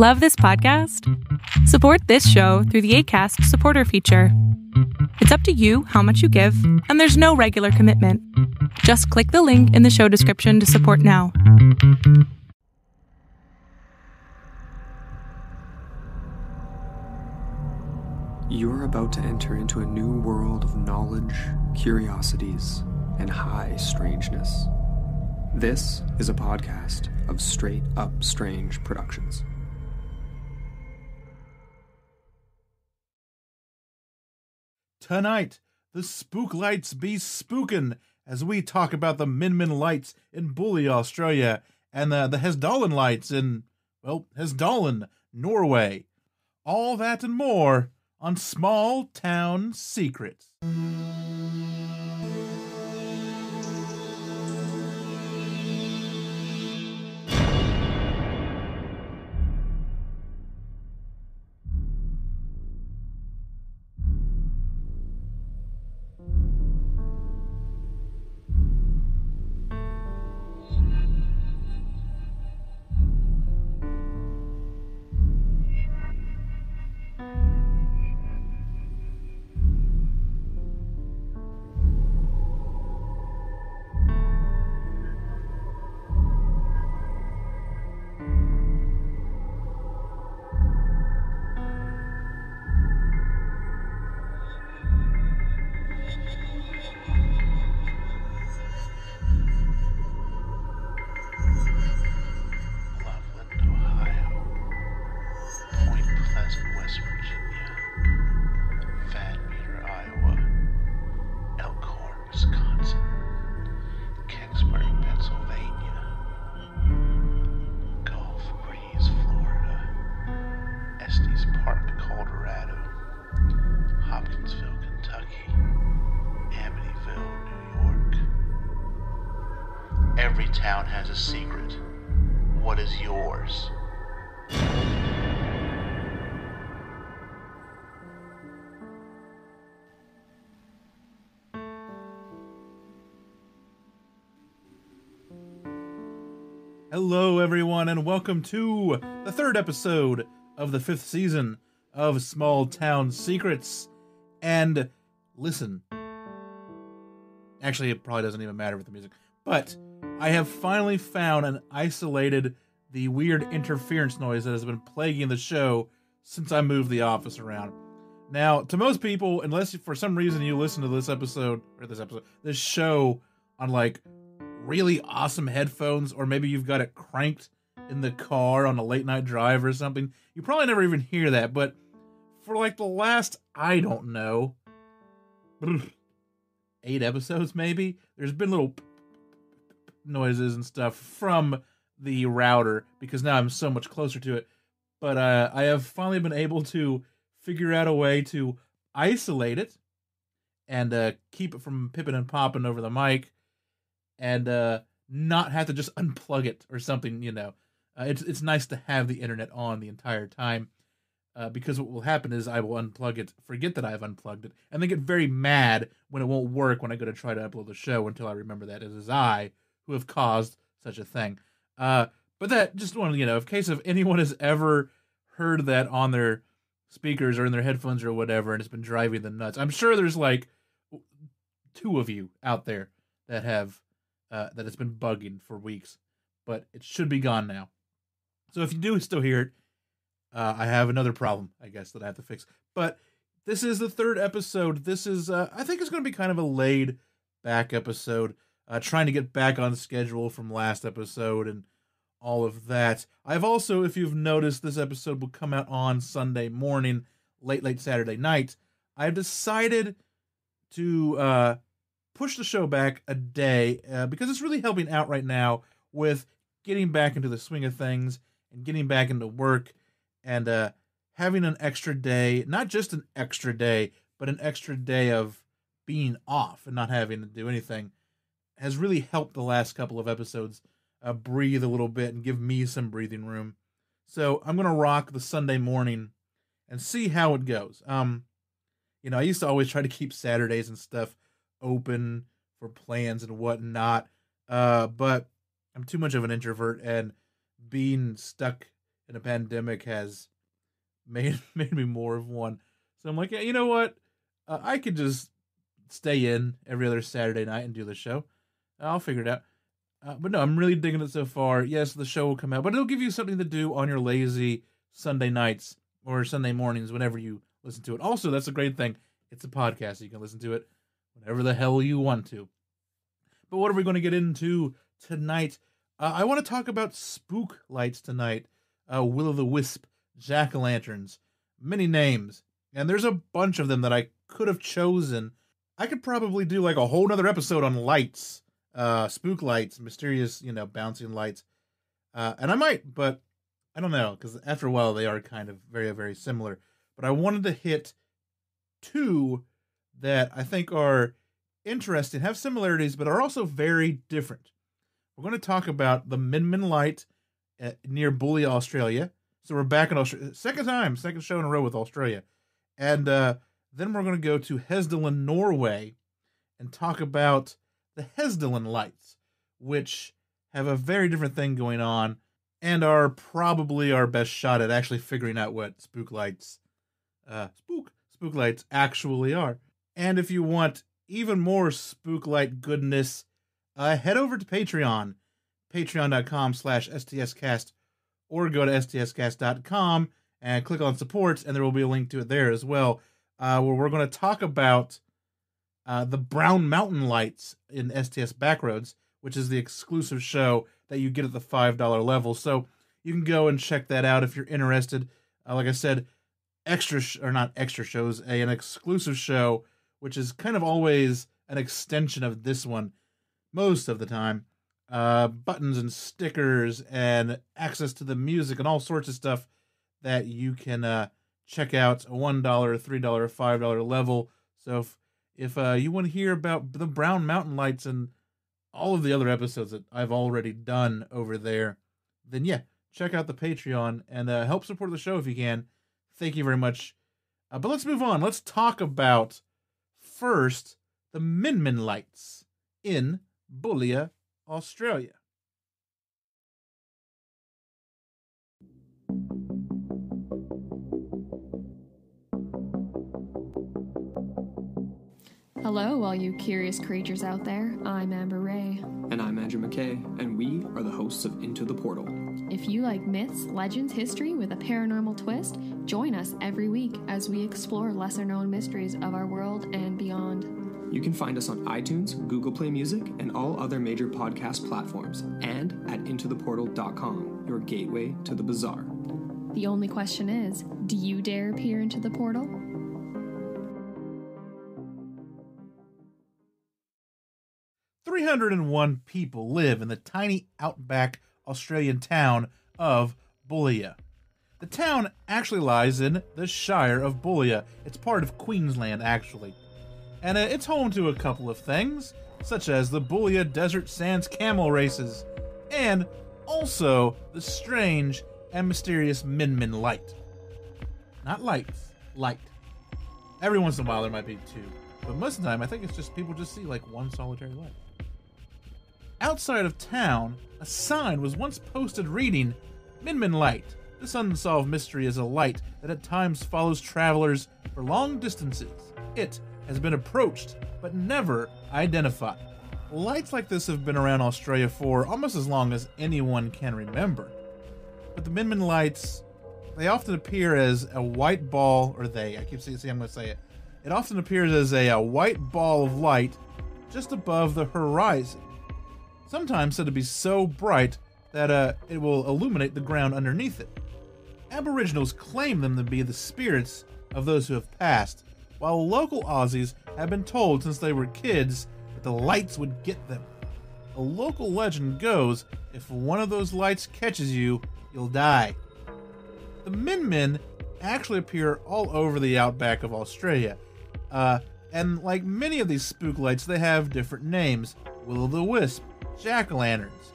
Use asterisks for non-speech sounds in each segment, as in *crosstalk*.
Love this podcast? Support this show through the ACAST supporter feature. It's up to you how much you give, and there's no regular commitment. Just click the link in the show description to support now. You're about to enter into a new world of knowledge, curiosities, and high strangeness. This is a podcast of Straight Up Strange Productions. Tonight, the spook lights be spookin' as we talk about the Min Min lights in Boulia, Australia, and uh, the, the Hessdalen lights in, well, Hessdalen, Norway. All that and more on Small Town Secrets. Town has a secret. What is yours? Hello, everyone, and welcome to the third episode of the fifth season of Small Town Secrets. And listen, actually, it probably doesn't even matter with the music, but I have finally found and isolated the weird interference noise that has been plaguing the show since I moved the office around. Now, to most people, unless for some reason you listen to this episode or this episode, this show on like really awesome headphones, or maybe you've got it cranked in the car on a late night drive or something, you probably never even hear that. But for like the last, I don't know, eight episodes maybe, there's been little noises and stuff from the router because now I'm so much closer to it. But uh, I have finally been able to figure out a way to isolate it and uh, keep it from pipping and popping over the mic and uh, not have to just unplug it or something. You know, uh, it's it's nice to have the internet on the entire time uh, because what will happen is I will unplug it, forget that I've unplugged it, and then get very mad when it won't work when I go to try to upload the show until I remember that it is I who have caused such a thing. Uh, but that just one, you know, in case if anyone has ever heard that on their speakers or in their headphones or whatever, and it's been driving them nuts. I'm sure there's like two of you out there that have uh, that it's been bugging for weeks, but it should be gone now. So if you do still hear it, uh, I have another problem, I guess, that I have to fix. But this is the third episode. This is, uh, I think, it's going to be kind of a laid back episode, uh, trying to get back on schedule from last episode and all of that. I've also, if you've noticed, this episode will come out on Sunday morning, late, late Saturday night. I've decided to uh, push the show back a day uh, because it's really helping out right now with getting back into the swing of things and getting back into work and uh, having an extra day, not just an extra day, but an extra day of being off and not having to do anything has really helped the last couple of episodes uh, breathe a little bit and give me some breathing room. So I'm gonna rock the Sunday morning and see how it goes. Um, you know, I used to always try to keep Saturdays and stuff open for plans and whatnot. Uh, but I'm too much of an introvert, and being stuck in a pandemic has *laughs* made made me more of one. So I'm like, yeah, you know what? Uh, I could just stay in every other Saturday night and do the show. I'll figure it out. Uh, but no, I'm really digging it so far. Yes, the show will come out, but it'll give you something to do on your lazy Sunday nights or Sunday mornings whenever you listen to it. Also, that's a great thing. It's a podcast. You can listen to it whenever the hell you want to. But what are we going to get into tonight? Uh, I want to talk about spook lights tonight. Uh, Will o' the Wisp, jack o' lanterns, many names, and there's a bunch of them that I could have chosen. I could probably do like a whole nother episode on lights, uh, spook lights, mysterious, you know, bouncing lights, uh, and I might, but I don't know because after a while they are kind of very, very similar. But I wanted to hit two that I think are interesting, have similarities, but are also very different. We're going to talk about the Min Min Light at, near Boulia, Australia. So we're back in Australia, second time, second show in a row with Australia, and uh, then we're going to go to Hessdalen, Norway, and talk about the Hessdalen lights, which have a very different thing going on, and are probably our best shot at actually figuring out what spook lights, uh, spook spook lights actually are. And if you want even more spook light goodness, uh, head over to Patreon, patreon.com slash stscast, or go to stscast.com and click on support, and there will be a link to it there as well, uh, where we're going to talk about uh, the Brown Mountain Lights in STS Backroads, which is the exclusive show that you get at the $5 level. So you can go and check that out if you're interested. Uh, like I said, extra sh- or not extra shows, a, an exclusive show which is kind of always an extension of this one most of the time. Uh, buttons and stickers and access to the music and all sorts of stuff that you can uh, check out a one dollar, three dollar, five dollar level. So if if uh, you want to hear about the Brown Mountain Lights and all of the other episodes that I've already done over there, then yeah, check out the Patreon and uh, help support the show if you can. Thank you very much. Uh, but let's move on. Let's talk about first the Min Min lights in Boulia, Australia. Hello, all you curious creatures out there. I'm Amber Ray. And I'm Andrew McKay, and we are the hosts of Into the Portal. If you like myths, legends, history with a paranormal twist, join us every week as we explore lesser known mysteries of our world and beyond. You can find us on iTunes, Google Play Music, and all other major podcast platforms, and at intotheportal.com, your gateway to the bizarre. The only question is do you dare peer into the portal? Three hundred and one people live in the tiny outback Australian town of Boulia. The town actually lies in the Shire of Boulia. It's part of Queensland, actually. And uh, it's home to a couple of things, such as the Boulia Desert Sands camel races, and also the strange and mysterious Min Min light. Not lights, light. Every once in a while there might be two, but most of the time I think it's just people just see like one solitary light. Outside of town, a sign was once posted reading Min Min Light. This unsolved mystery is a light that at times follows travelers for long distances. It has been approached, but never identified. Lights like this have been around Australia for almost as long as anyone can remember. But the Min Min lights, they often appear as a white ball, or they, I keep saying, see, I'm going to say it. It often appears as a, a white ball of light just above the horizon sometimes said to be so bright that uh, it will illuminate the ground underneath it. Aboriginals claim them to be the spirits of those who have passed, while local Aussies have been told since they were kids that the lights would get them. A local legend goes if one of those lights catches you, you'll die. The Min Min actually appear all over the outback of Australia, uh, and like many of these spook lights, they have different names Will o' the Wisp, jack o' lanterns,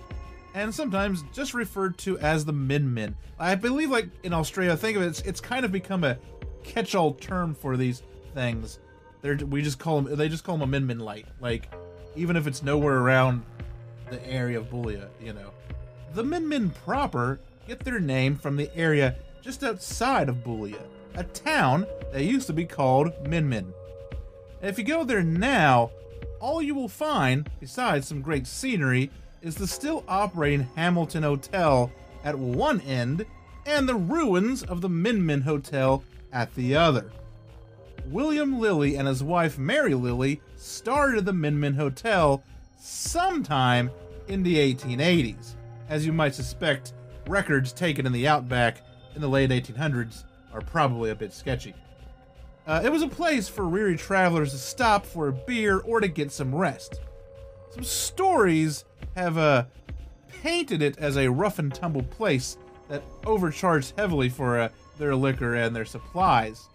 and sometimes just referred to as the Min Min. I believe, like in Australia, think of it, it's, it's kind of become a catch-all term for these things. They're we just call them they just call them a Min Min light, like even if it's nowhere around the area of Boulia, you know. The Min Min proper get their name from the area just outside of Boulia, a town that used to be called Minmin. And if you go there now, all you will find, besides some great scenery, is the still operating Hamilton Hotel at one end and the ruins of the Minmin Hotel at the other. William Lilly and his wife Mary Lilly started the Minmin Hotel sometime in the 1880s. As you might suspect, records taken in the outback in the late 1800s are probably a bit sketchy. Uh, it was a place for weary travelers to stop for a beer or to get some rest. Some stories have uh, painted it as a rough and tumble place that overcharged heavily for uh, their liquor and their supplies.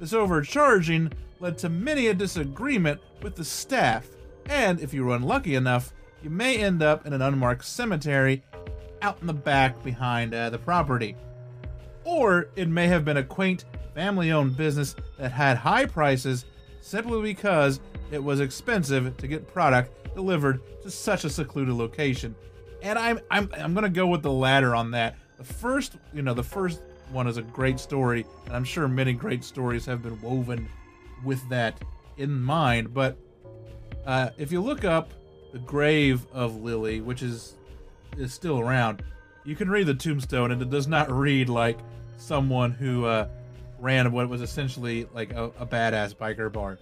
This overcharging led to many a disagreement with the staff, and if you were unlucky enough, you may end up in an unmarked cemetery out in the back behind uh, the property. Or it may have been a quaint family owned business that had high prices simply because it was expensive to get product delivered to such a secluded location. And I'm I'm I'm gonna go with the latter on that. The first, you know, the first one is a great story, and I'm sure many great stories have been woven with that in mind. But uh, if you look up the grave of Lilly, which is is still around, you can read the tombstone, and it does not read like someone who uh, ran what was essentially like a, a badass biker bar.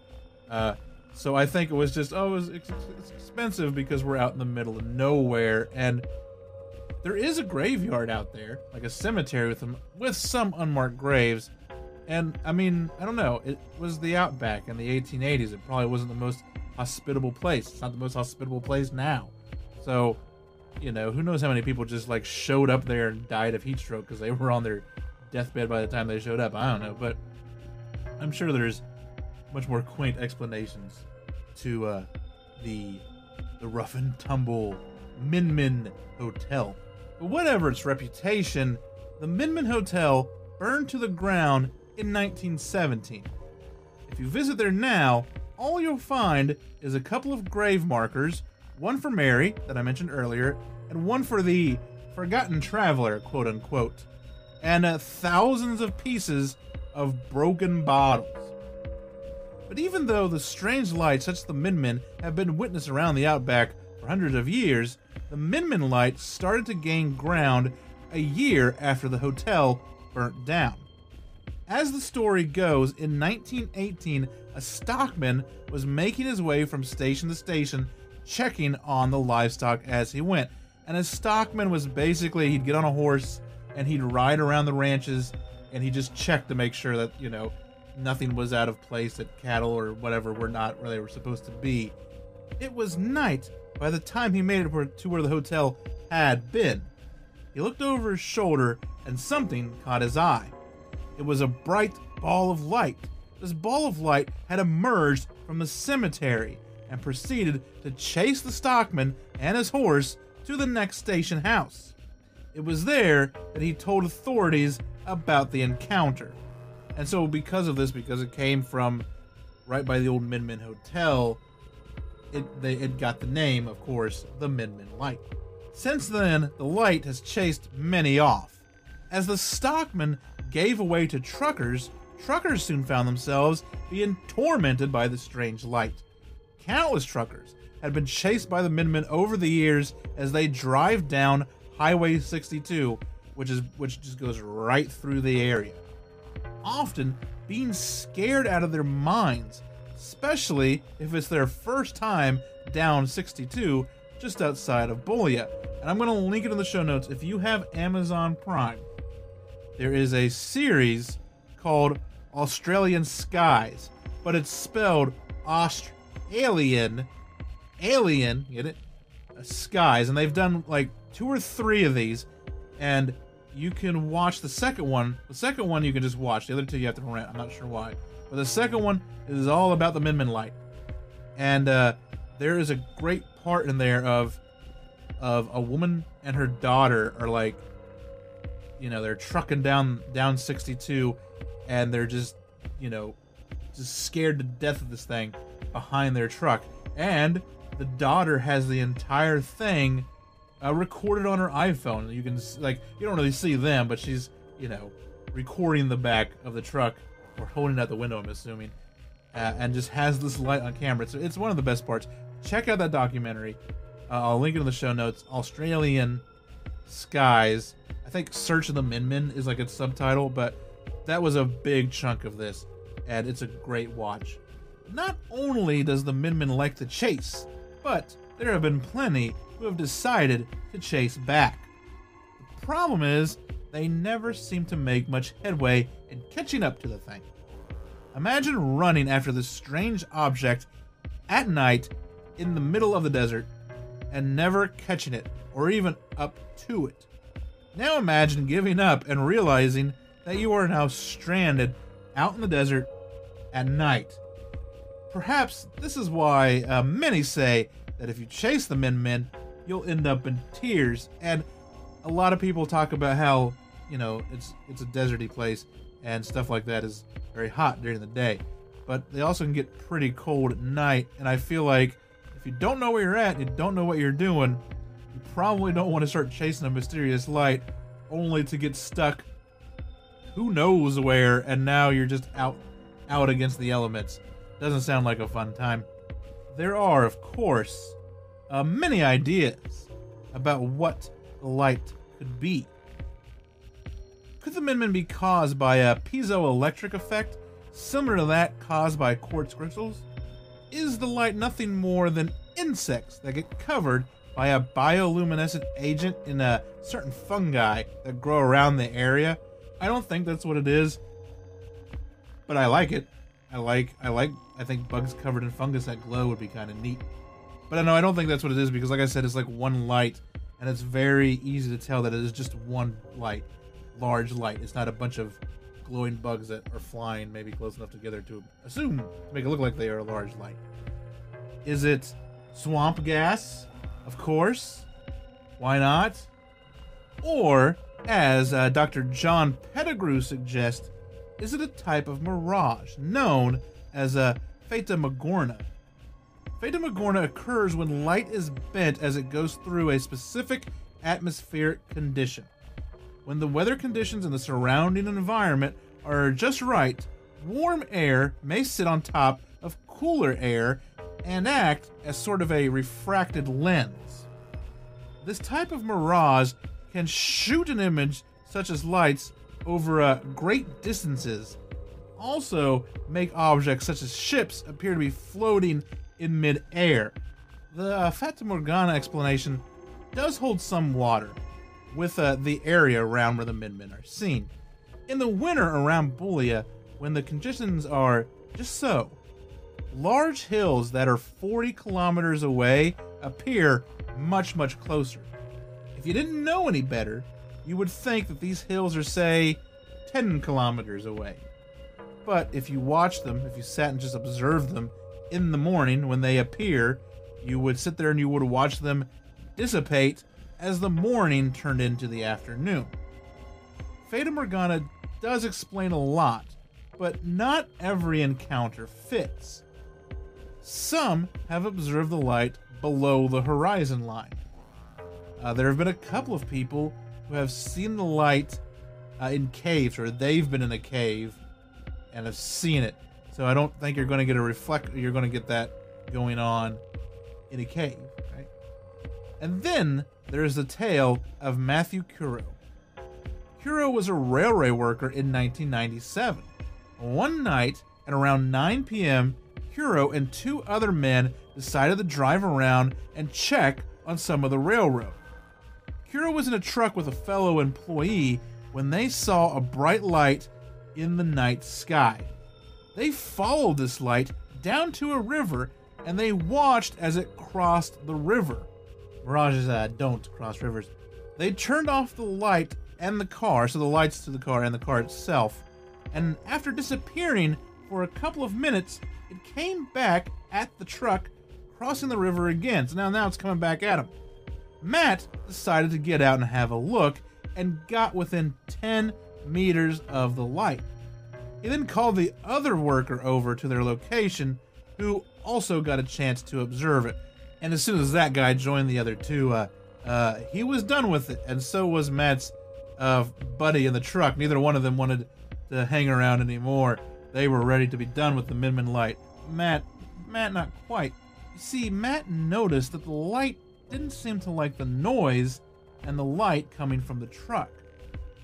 Uh, so I think it was just oh, it was it's expensive because we're out in the middle of nowhere, and there is a graveyard out there, like a cemetery with them with some unmarked graves. And I mean, I don't know. It was the outback in the 1880s. It probably wasn't the most hospitable place. It's not the most hospitable place now. So, you know, who knows how many people just like showed up there and died of heat stroke because they were on their deathbed by the time they showed up. I don't know, but I'm sure there's much more quaint explanations to uh, the the rough and tumble Min Min Hotel. But whatever its reputation, the Min Min Hotel burned to the ground in 1917. If you visit there now, all you'll find is a couple of grave markers, one for Mary, that I mentioned earlier, and one for the forgotten traveler, quote unquote, and uh, thousands of pieces of broken bottles. But even though the strange lights such as the Min Min have been witnessed around the outback for hundreds of years, the Min Min light started to gain ground a year after the hotel burnt down. As the story goes, in 1918, a stockman was making his way from station to station, checking on the livestock as he went. And a stockman was basically, he'd get on a horse and he'd ride around the ranches and he just checked to make sure that, you know, nothing was out of place, that cattle or whatever were not where they were supposed to be. It was night by the time he made it to where the hotel had been. He looked over his shoulder and something caught his eye. It was a bright ball of light. This ball of light had emerged from the cemetery and proceeded to chase the stockman and his horse to the next station house. It was there that he told authorities about the encounter. And so, because of this, because it came from right by the old Min Min Hotel, it, they, it got the name, of course, the Min Min Light. Since then, the light has chased many off. As the stockman gave away to truckers, truckers soon found themselves being tormented by the strange light. Countless truckers had been chased by the Min Min over the years as they drive down Highway 62, which is which just goes right through the area. Often being scared out of their minds, especially if it's their first time down 62 just outside of Boulia. And I'm going to link it in the show notes. If you have Amazon Prime, there is a series called Australian Skies, but it's spelled Australian, alien, get it? Skies, and they've done like two or three of these, and you can watch the second one. The second one you can just watch. The other two you have to rent. I'm not sure why, but the second one is all about the Min Min light, and uh, there is a great part in there of of a woman and her daughter are like you know they're trucking down down 62 and they're just you know just scared to death of this thing behind their truck and the daughter has the entire thing uh, recorded on her iPhone. You can like you don't really see them, but she's you know recording the back of the truck or holding out the window. I'm assuming, uh, and just has this light on camera. So it's one of the best parts. Check out that documentary. Uh, I'll link it in the show notes. Australian skies. I think "Search of the Min Min" is like its subtitle, but that was a big chunk of this, and it's a great watch. Not only does the Min Min like to chase, but there have been plenty who have decided to chase back. The problem is, they never seem to make much headway in catching up to the thing. Imagine running after this strange object at night in the middle of the desert and never catching it or even up to it. Now imagine giving up and realizing that you are now stranded out in the desert at night. Perhaps this is why uh, many say that if you chase the Min Min, you'll end up in tears. And a lot of people talk about how you know it's it's a deserty place and stuff like that is very hot during the day, but they also can get pretty cold at night. And I feel like if you don't know where you're at, you don't know what you're doing, you probably don't want to start chasing a mysterious light, only to get stuck who knows where, and now you're just out out against the elements. Doesn't sound like a fun time. There are, of course, uh, many ideas about what the light could be. Could the Min Min be caused by a piezoelectric effect, similar to that caused by quartz crystals? Is the light nothing more than insects that get covered by a bioluminescent agent in a certain fungi that grow around the area? I don't think that's what it is, but I like it. I like, I like, I think bugs covered in fungus that glow would be kind of neat. But I know I don't think that's what it is because, like I said, it's like one light, and it's very easy to tell that it is just one light, large light. It's not a bunch of glowing bugs that are flying maybe close enough together to assume to make it look like they are a large light. Is it swamp gas? Of course. Why not? Or, as uh, Dr. John Pettigrew suggests, is it a type of mirage known as a fata morgana? Fata Morgana occurs when light is bent as it goes through a specific atmospheric condition. When the weather conditions in the surrounding environment are just right, warm air may sit on top of cooler air and act as sort of a refracted lens. This type of mirage can shoot an image such as lights over uh, great distances. Also, make objects such as ships appear to be floating in mid-air. The uh, Fata Morgana explanation does hold some water, with uh, the area around where the Min are seen. In the winter around Boulia, when the conditions are just so, large hills that are 40 kilometers away appear much, much closer. If you didn't know any better, you would think that these hills are, say, 10 kilometers away. But if you watch them, if you sat and just observed them in the morning when they appear, you would sit there and you would watch them dissipate as the morning turned into the afternoon. Fata Morgana does explain a lot, but not every encounter fits. Some have observed the light below the horizon line. Uh, there have been a couple of people who have seen the light uh, in caves, or they've been in a cave and have seen it. So I don't think you're going to get a reflect. You're going to get that going on in a cave, right? And then there's the tale of Matthew Curo. Curo was a railway worker in 1997. One night at around 9 p.m., Curo and two other men decided to drive around and check on some of the railroad. Curo was in a truck with a fellow employee when they saw a bright light in the night sky. They followed this light down to a river and they watched as it crossed the river. Mirages uh, don't cross rivers. They turned off the light and the car, so the lights to the car and the car itself, and after disappearing for a couple of minutes, it came back at the truck, crossing the river again. So now, now it's coming back at him. Matt decided to get out and have a look and got within 10 meters of the light. He then called the other worker over to their location, who also got a chance to observe it. And as soon as that guy joined the other two, uh, uh, he was done with it, and so was Matt's uh, buddy in the truck. Neither one of them wanted to hang around anymore. They were ready to be done with the Minmin light. Matt, Matt, not quite. See, Matt noticed that the light didn't seem to like the noise and the light coming from the truck.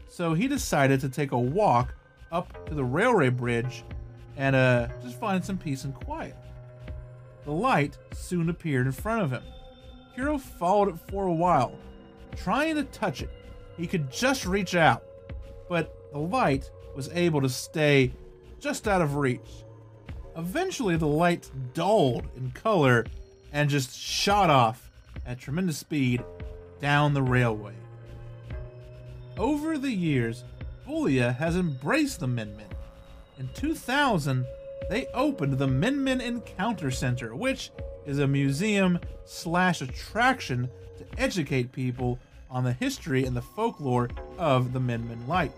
So he decided to take a walk up to the railway bridge and uh, just find some peace and quiet. The light soon appeared in front of him. Hiro followed it for a while, trying to touch it. He could just reach out, but the light was able to stay just out of reach. Eventually, the light dulled in color and just shot off at tremendous speed down the railway. Over the years, Boulia has embraced the Min Min. In 2000, they opened the Min Min Encounter Center, which is a museum slash attraction to educate people on the history and the folklore of the Min Min Light.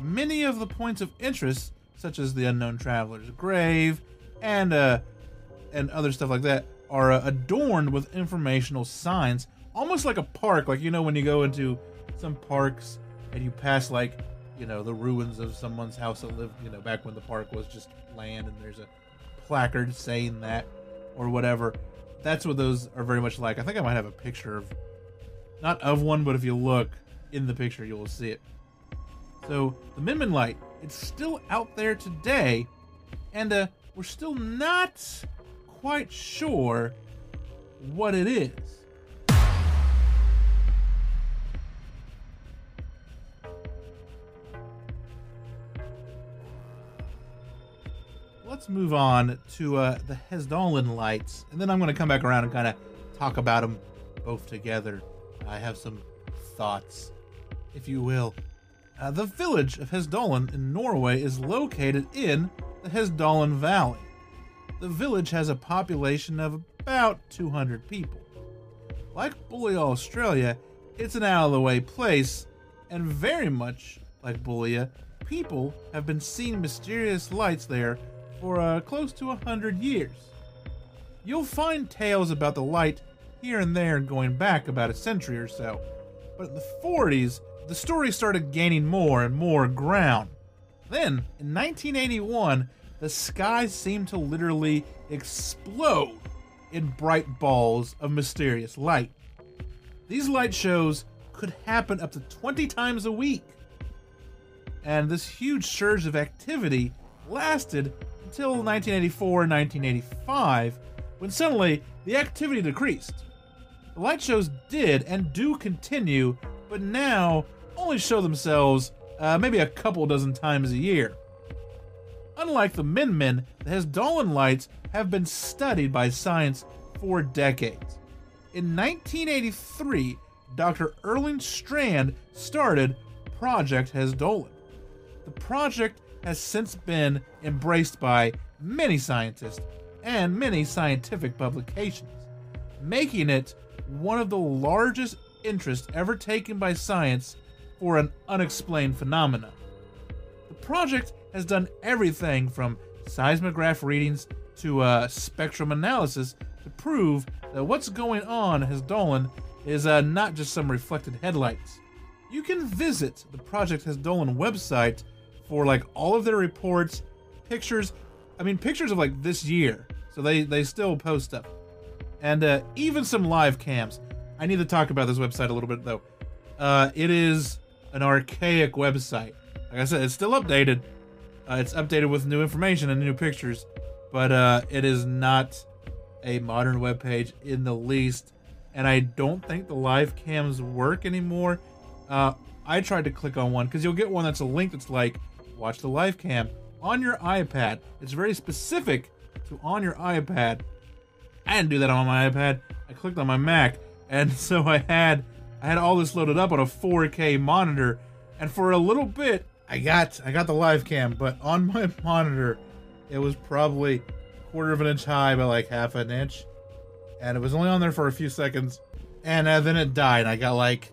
Many of the points of interest, such as the Unknown Traveler's Grave and uh, and other stuff like that, are uh, adorned with informational signs, almost like a park. Like you know when you go into some parks and you pass like you know the ruins of someone's house that lived you know back when the park was just land, and there's a placard saying that or whatever. That's what those are very much like. I think I might have a picture of, not of one, but if you look in the picture, you will see it. So the Minmin light, it's still out there today, and uh, we're still not quite sure what it is. Let's move on to uh, the Hessdalen lights, and then I'm going to come back around and kind of talk about them both together. I have some thoughts, if you will. Uh, the village of Hessdalen in Norway is located in the Hessdalen Valley. The village has a population of about 200 people. Like Boulia, Australia, it's an out of the way place, and very much like Boulia, people have been seeing mysterious lights there for uh, close to a hundred years. You'll find tales about the light here and there going back about a century or so, but in the 40s, the story started gaining more and more ground. Then, in 1981, the sky seemed to literally explode in bright balls of mysterious light. These light shows could happen up to 20 times a week. And this huge surge of activity lasted until 1984 and 1985, when suddenly the activity decreased. The light shows did and do continue, but now only show themselves uh, maybe a couple dozen times a year. Unlike the Min Min, the Hessdalen lights have been studied by science for decades. In 1983, Dr. Erling Strand started Project Hessdalen. The project has since been embraced by many scientists and many scientific publications, making it one of the largest interests ever taken by science for an unexplained phenomenon. The project has done everything from seismograph readings to uh, spectrum analysis to prove that what's going on in Hessdalen is uh, not just some reflected headlights. You can visit the Project Hessdalen website for like all of their reports, pictures. I mean, pictures of like this year. So they they still post stuff, and uh, even some live cams. I need to talk about this website a little bit though. Uh, it is an archaic website. Like I said, it's still updated. Uh, it's updated with new information and new pictures, but uh, it is not a modern web page in the least. And I don't think the live cams work anymore. Uh, I tried to click on one because you'll get one that's a link that's like watch the live cam on your iPad. It's very specific to on your iPad. I didn't do that on my iPad. I clicked on my Mac, and *laughs* so I had I had all this loaded up on a 4K monitor, and for a little bit I got I got the live cam, but on my *laughs* monitor it was probably quarter of an inch high by like half an inch, and it was only on there for a few seconds, and uh, then it died. I got like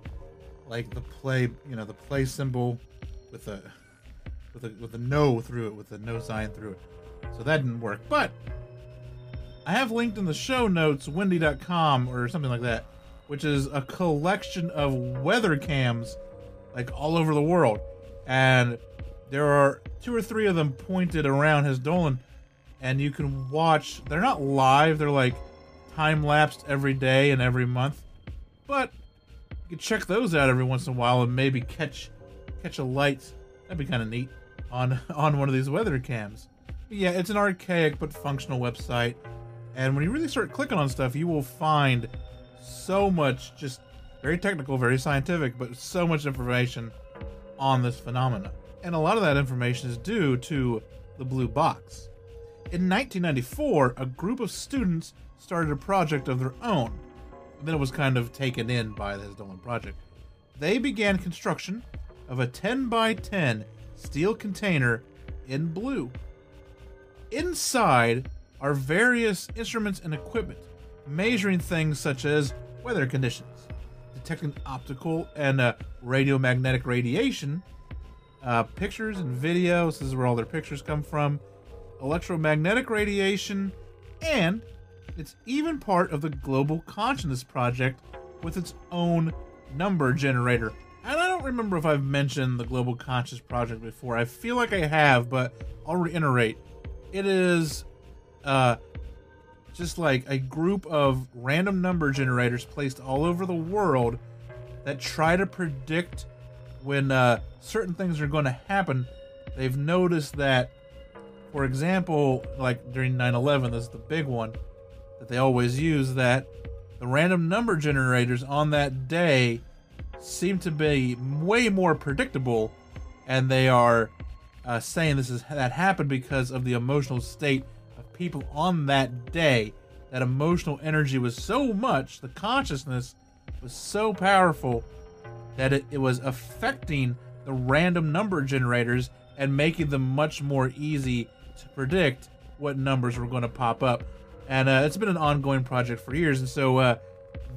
like the play you know the play symbol with a with a with a no through it with a no sign through it. So that didn't work. But I have linked in the show notes windy.com or something like that, which is a collection of weather cams like all over the world. And there are two or three of them pointed around Hessdalen, and you can watch. They're not live, they're like time lapsed every day and every month. But you can check those out every once in a while and maybe catch catch a light. That'd be kind of neat on *laughs* on one of these weather cams. Yeah, it's an archaic but functional website, and when you really start clicking on stuff, you will find so much just very technical, very scientific, but so much information on this phenomena. And a lot of that information is due to the blue box. In 1994, a group of students started a project of their own. And then it was kind of taken in by the Hessdalen project. They began construction of a 10 by 10 steel container in blue. Inside are various instruments and equipment measuring things such as weather conditions, detecting optical and uh, radiomagnetic radiation, uh, pictures and videos. This is where all their pictures come from. Electromagnetic radiation, and it's even part of the Global Consciousness Project with its own number generator. And I don't remember if I've mentioned the Global Conscious Project before. I feel like I have, but I'll reiterate. It is uh, just like a group of random number generators placed all over the world that try to predict when uh, certain things are going to happen. They've noticed that, for example, like during 9 11, this is the big one that they always use, that the random number generators on that day seem to be way more predictable, and they are uh, saying this is that happened because of the emotional state people on that day. That emotional energy was so much, the consciousness was so powerful that it, it was affecting the random number generators and making them much more easy to predict what numbers were going to pop up. And uh, it's been an ongoing project for years, and so uh,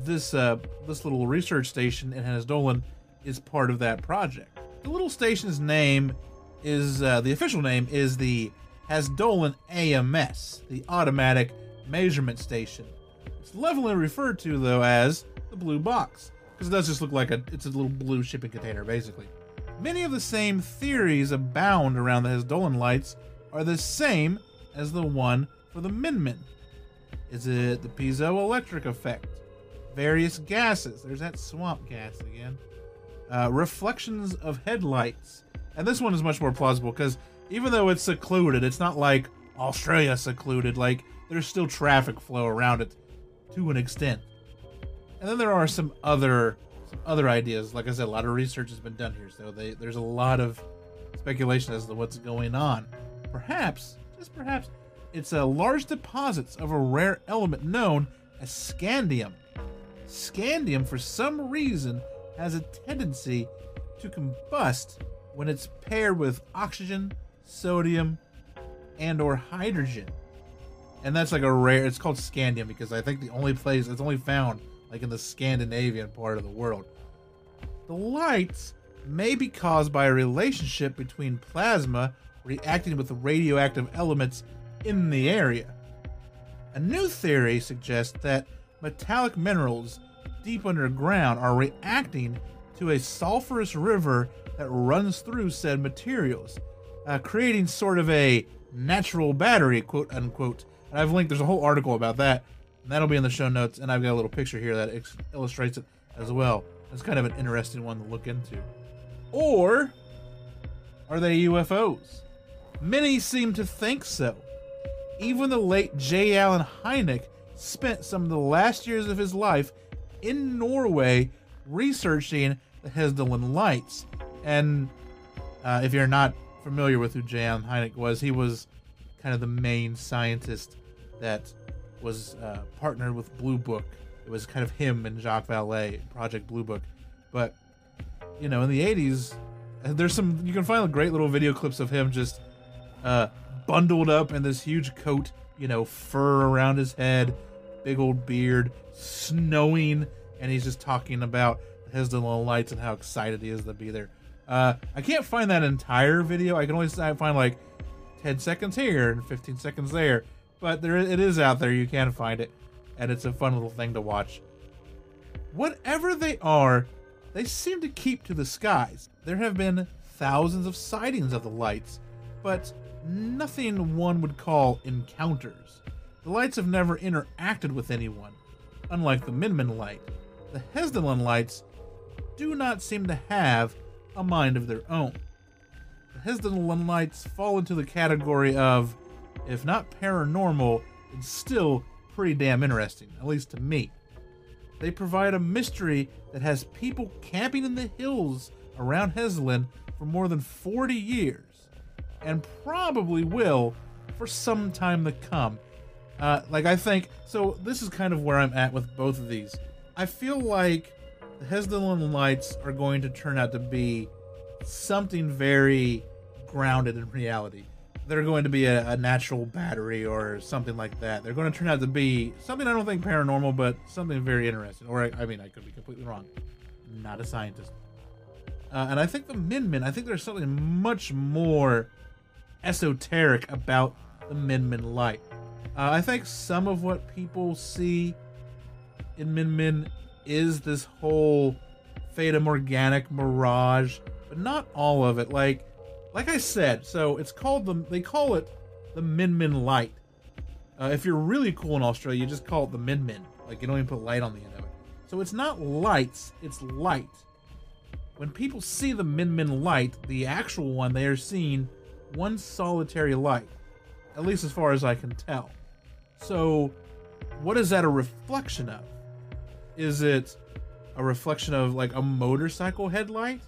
this uh, this little research station in Hessdalen is part of that project. The little station's name is uh, the official name is the Hessdalen AMS, the Automatic Measurement Station. It's lovingly referred to though as the Blue Box because it does just look like a it's a little blue shipping container basically. Many of the same theories abound around the Hessdalen lights are the same as the one for the Minmin. Is it the piezoelectric effect? Various gases. There's that swamp gas again. Uh, reflections of headlights. And this one is much more plausible because even though it's secluded, it's not like Australia secluded. Like, there's still traffic flow around it to an extent. And then there are some other some other ideas. Like I said, a lot of research has been done here, so they, there's a lot of speculation as to what's going on. Perhaps, just perhaps, it's a large deposits of a rare element known as scandium. Scandium, for some reason, has a tendency to combust when it's paired with oxygen, sodium, and or hydrogen. And that's like a rare it's called scandium because I think the only place it's only found like in the Scandinavian part of the world. The lights may be caused by a relationship between plasma reacting with radioactive elements in the area. A new theory suggests that metallic minerals deep underground are reacting to a sulfurous river that runs through said materials, uh, creating sort of a natural battery, quote unquote. And I've linked, there's a whole article about that, and that'll be in the show notes. And I've got a little picture here that ex- illustrates it as well. It's kind of an interesting one to look into. Or are they UFOs? Many seem to think so. Even the late J. Allen Hynek spent some of the last years of his life in Norway researching the Hessdalen lights. And uh, if you're not familiar with who J. Allen Hynek was, he was kind of the main scientist that was uh, partnered with Blue Book. It was kind of him and Jacques Vallée, Project Blue Book. But you know, in the '80s, there's some you can find great little video clips of him just uh, bundled up in this huge coat, you know, fur around his head, big old beard, snowing, and he's just talking about his little lights and how excited he is to be there. Uh, I can't find that entire video. I can only find like 10 seconds here and 15 seconds there, but there it is out there. You can find it, and it's a fun little thing to watch. whatever they are, they seem to keep to the skies. There have been thousands of sightings of the lights, but nothing one would call encounters. The lights have never interacted with anyone, unlike the Minmin light. The Hessdalen lights do not seem to have a mind of their own. The Hessdalen lights fall into the category of, if not paranormal, it's still pretty damn interesting, at least to me. They provide a mystery that has people camping in the hills around Hessdalen for more than 40 years, and probably will for some time to come. Uh, like, I think, so this is kind of where I'm at with both of these. I feel like Hessdalen lights are going to turn out to be something very grounded in reality. They're going to be a, a, natural battery or something like that. They're going to turn out to be something I don't think paranormal, but something very interesting. Or, I, I mean, I could be completely wrong. Not a scientist. Uh, and I think the Min Min, I think there's something much more esoteric about the Min Min light. Uh, I think some of what people see in Min Min is this whole Fata Morganic mirage, but not all of it. Like, like I said, so it's called the they call it the Min Min Light. Uh, if you're really cool in Australia, you just call it the Min Min. Like you don't even put light on the end of it. So it's not lights, it's light. When people see the Min Min light, the actual one, they are seeing one solitary light, at least as far as I can tell. So, what is that a reflection of? Is it a reflection of like a motorcycle headlight?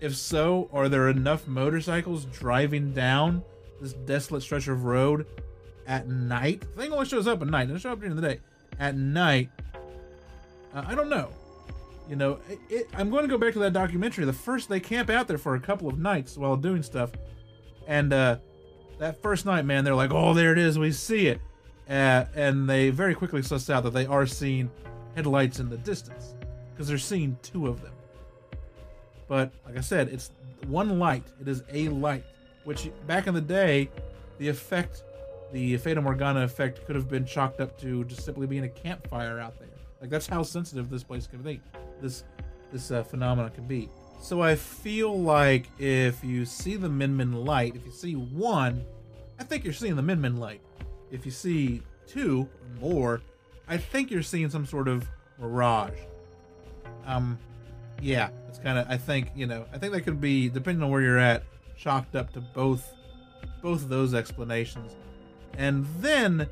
If so, are there enough motorcycles driving down this desolate stretch of road at night? The thing only shows up at night, doesn't show up during the day. At night, uh, I don't know. You know, it, it, I'm going to go back to that documentary. The first they camp out there for a couple of nights while doing stuff, and uh, that first night, man, they're like, "Oh, there it is, we see it," uh, and they very quickly suss out that they are seeing headlights in the distance because they're seeing two of them. But like I said, it's one light. It is a light, which back in the day, the effect, the Fata Morgana effect, could have been chalked up to just simply being a campfire out there. Like that's how sensitive this place can be this this uh, phenomenon can be. So I feel like if you see the Min Min light, if you see one, I think you're seeing the Min Min light. If you see two or more, I think you're seeing some sort of mirage. Um, yeah, it's kind of. I think you know. I think that could be depending on where you're at, chalked up to both both of those explanations. And then,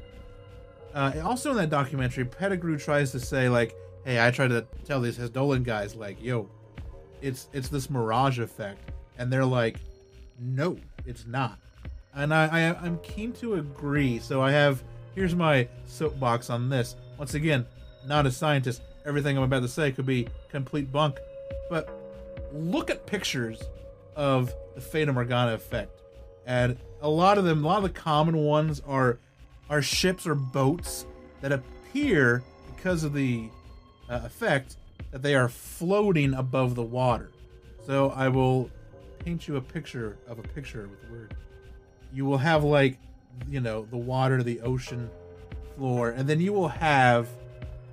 uh, also in that documentary, Pettigrew tries to say like hey, I try to tell these Hezbollah guys like, yo, it's it's this mirage effect, and they're like, no, it's not. And I, I I'm keen to agree. So I have here's my soapbox on this. Once again, not a scientist. Everything I'm about to say could be complete bunk, but look at pictures of the Fata Morgana effect, and a lot of them, a lot of the common ones are are ships or boats that appear because of the uh, effect that they are floating above the water. So I will paint you a picture of a picture with the word. You will have like, you know, the water, the ocean floor, and then you will have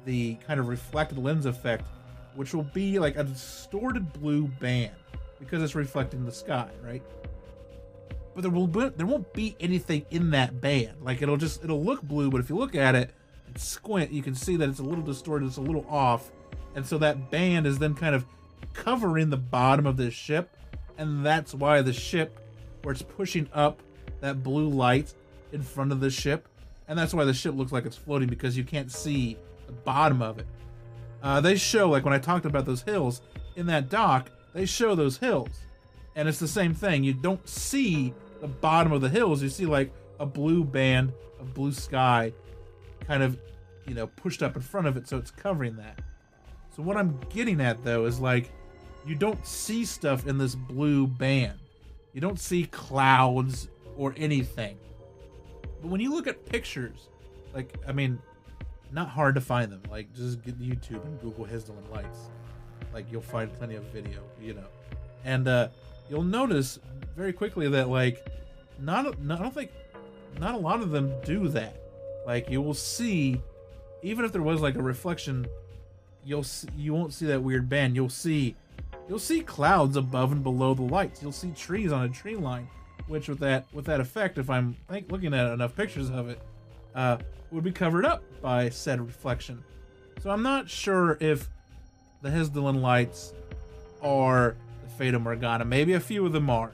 the kind of reflected lens effect, which will be like a distorted blue band because it's reflecting the sky, right? But there will be, there won't be anything in that band. Like it'll just it'll look blue, but if you look at it, and squint, you can see that it's a little distorted, it's a little off. And so that band is then kind of covering the bottom of this ship. And that's why the ship, where it's pushing up that blue light in front of the ship, and that's why the ship looks like it's floating because you can't see the bottom of it. Uh, they show, like when I talked about those hills in that dock, they show those hills. And it's the same thing. You don't see the bottom of the hills, you see like a blue band of blue sky kind of, you know, pushed up in front of it, so it's covering that. So what I'm getting at though is like, you don't see stuff in this blue band. You don't see clouds or anything. But when you look at pictures, like I mean, not hard to find them. Like just get YouTube and Google Hessdalen lights. Like you'll find plenty of video, you know. And uh you'll notice very quickly that like not, not I don't think not a lot of them do that. Like you will see, even if there was like a reflection you'll see, you won't see that weird band. You'll see you'll see clouds above and below the lights. You'll see trees on a tree line, which with that with that effect, if I'm think, looking at enough pictures of it, uh, would be covered up by said reflection. So I'm not sure if the Hessdalen lights are the Fata Morgana. Maybe a few of them are,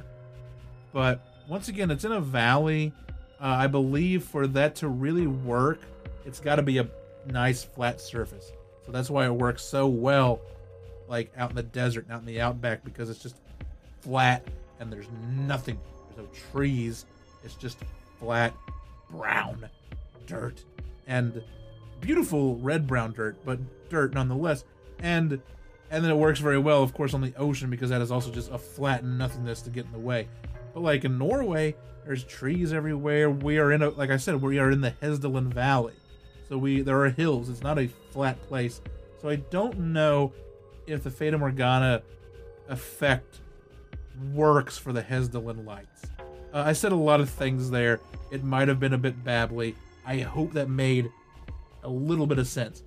but once again, it's in a valley. Uh, I believe for that to really work, it's got to be a nice flat surface. So that's why it works so well, like out in the desert, out in the outback, because it's just flat and there's nothing. No trees. It's just flat, brown dirt and beautiful red brown dirt, but dirt nonetheless. And and then it works very well, of course, on the ocean because that is also just a flat nothingness to get in the way. But like in Norway, there's trees everywhere. We are in a like I said, we are in the Hessdalen Valley. So we there are hills. It's not a flat place. So I don't know if the Fata Morgana effect works for the Hessdalen lights. Uh, I said a lot of things there. It might have been a bit babbly. I hope that made a little bit of sense.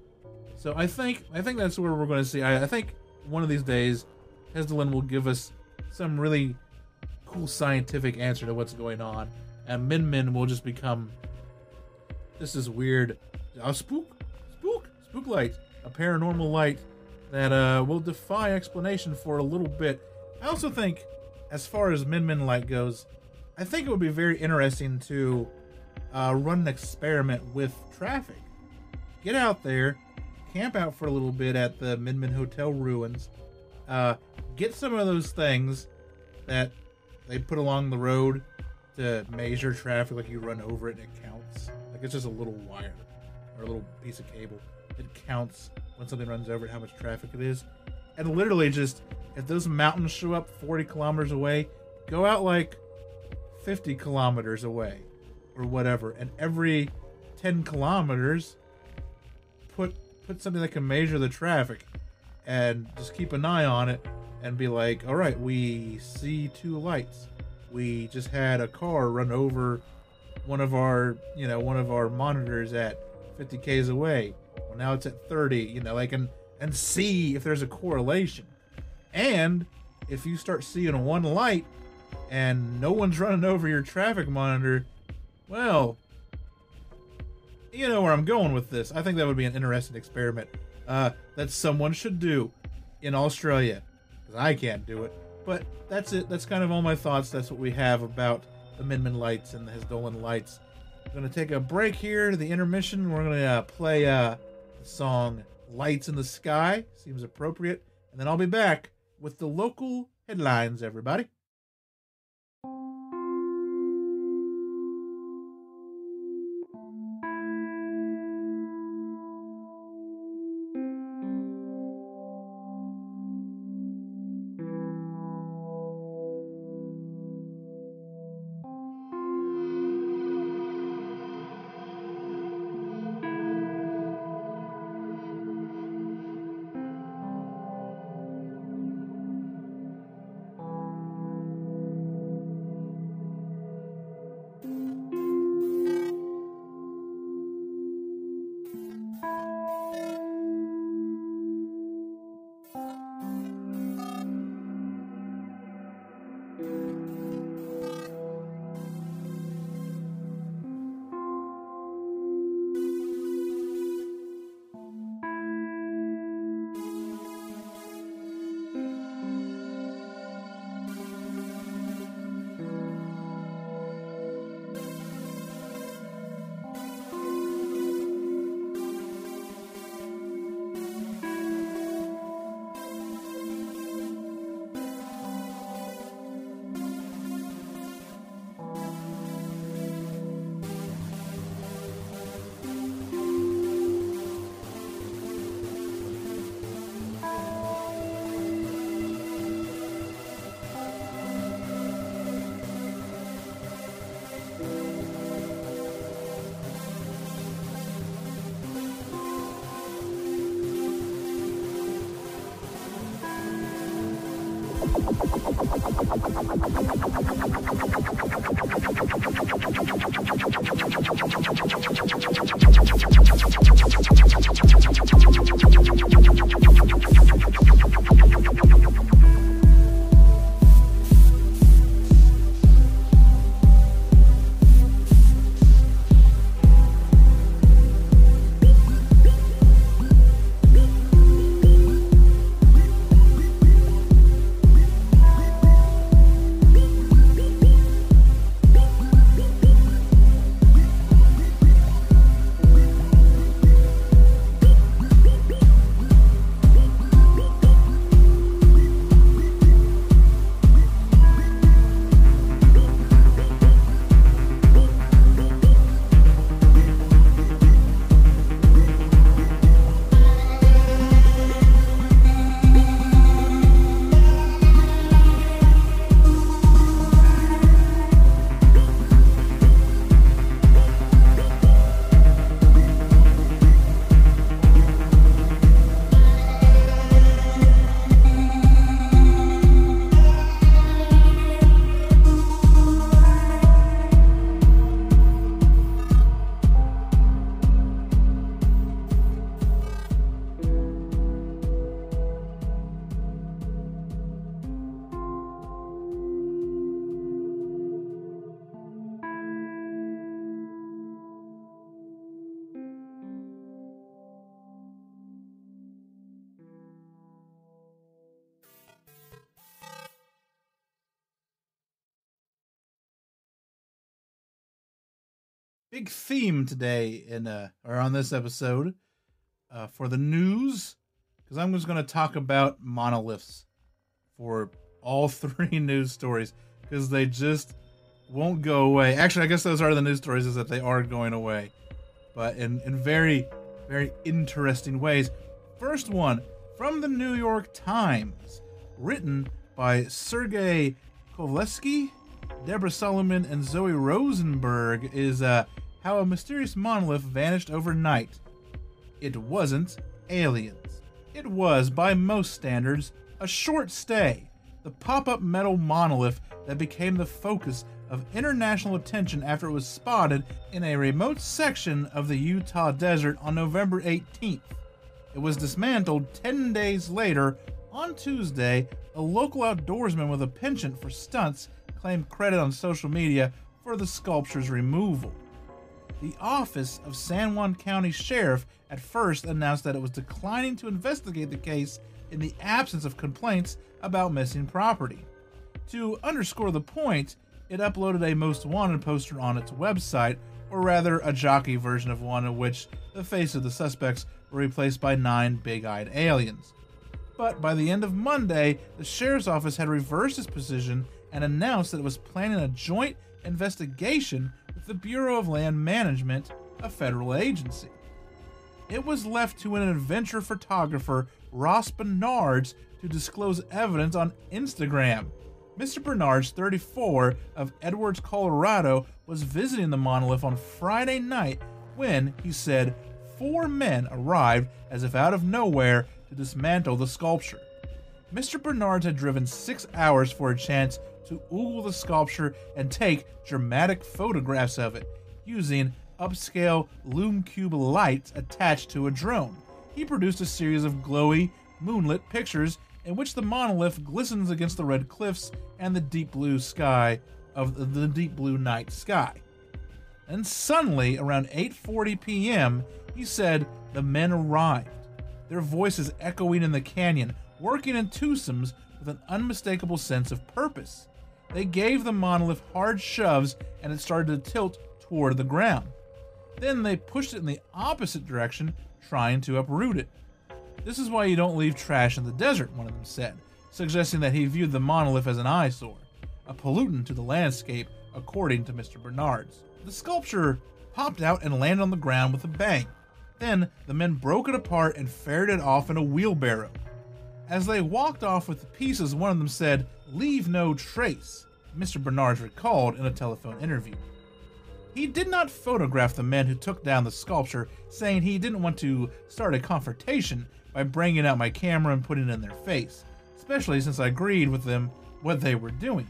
So I think I think that's where we're going to see. I, I think one of these days, Hessdalen will give us some really cool scientific answer to what's going on, and Min Min will just become this is weird, a spook, spook, spook light, a paranormal light that uh, will defy explanation for a little bit. I also think, as far as Min Min light goes, I think it would be very interesting to uh, run an experiment with traffic. Get out there, camp out for a little bit at the Min Min Hotel ruins, uh, get some of those things that they put along the road to measure traffic, like you run over it and it counts. Like it's just a little wire or a little piece of cable. It counts when something runs over it how much traffic it is. And literally just if those mountains show up 40 kilometers away, go out like 50 kilometers away or whatever. And every 10 kilometers, put put something that can measure the traffic and just keep an eye on it and be like, all right, we see two lights. We just had a car run over one of our, you know, one of our monitors at 50 k's away. Well, now it's at 30. You know, like and and see if there's a correlation. And if you start seeing one light and no one's running over your traffic monitor, well, you know where I'm going with this. I think that would be an interesting experiment uh, that someone should do in Australia because I can't do it. But that's it. That's kind of all my thoughts. That's what we have about the Min Min lights and the Hessdalen lights. I'm going to take a break here to the intermission. We're going to uh, play uh, the song Lights in the Sky. Seems appropriate. And then I'll be back with the local headlines, everybody. Big theme today in uh or on this episode uh for the news because I'm just going to talk about monoliths for all *laughs* three news stories because they just won't go away. Actually, I guess those are the news stories is that they are going away, but in in very very interesting ways. First one from the New York Times, written by Sergei Kovaleski, Deborah Solomon, and Zoe Rosenberg, is uh, how a mysterious monolith vanished overnight. It wasn't aliens. It was, by most standards, a short stay. The pop up metal monolith that became the focus of international attention after it was spotted in a remote section of the Utah desert on November 18th. It was dismantled 10 days later. On Tuesday, a local outdoorsman with a penchant for stunts claimed credit on social media for the sculpture's removal. The office of San Juan County Sheriff at first announced that it was declining to investigate the case in the absence of complaints about missing property. To underscore the point, it uploaded a most wanted poster on its website, or rather, a jockey version of one in which the face of the suspects were replaced by nine big eyed aliens. But by the end of Monday, the sheriff's office had reversed its position and announced that it was planning a joint investigation the Bureau of Land Management, a federal agency. It was left to an adventure photographer, Ross Bernards, to disclose evidence on Instagram. Mr. Bernards, 34, of Edwards, Colorado, was visiting the monolith on Friday night when, he said, four men arrived as if out of nowhere to dismantle the sculpture. Mr. Bernards had driven six hours for a chance to oogle the sculpture and take dramatic photographs of it using upscale lume cube lights attached to a drone. He produced a series of glowy, moonlit pictures in which the monolith glistens against the red cliffs and the deep blue sky of the deep blue night sky. And suddenly, around 8:40 p.m., he said the men arrived, their voices echoing in the canyon, working in twosomes with an unmistakable sense of purpose. They gave the monolith hard shoves and it started to tilt toward the ground. Then they pushed it in the opposite direction, trying to uproot it. This is why you don't leave trash in the desert, one of them said, suggesting that he viewed the monolith as an eyesore, a pollutant to the landscape, according to Mr. Bernards. The sculpture popped out and landed on the ground with a bang. Then the men broke it apart and ferried it off in a wheelbarrow. As they walked off with the pieces, one of them said, Leave no trace, Mr. Bernards recalled in a telephone interview. He did not photograph the men who took down the sculpture, saying he didn't want to start a confrontation by bringing out my camera and putting it in their face, especially since I agreed with them what they were doing.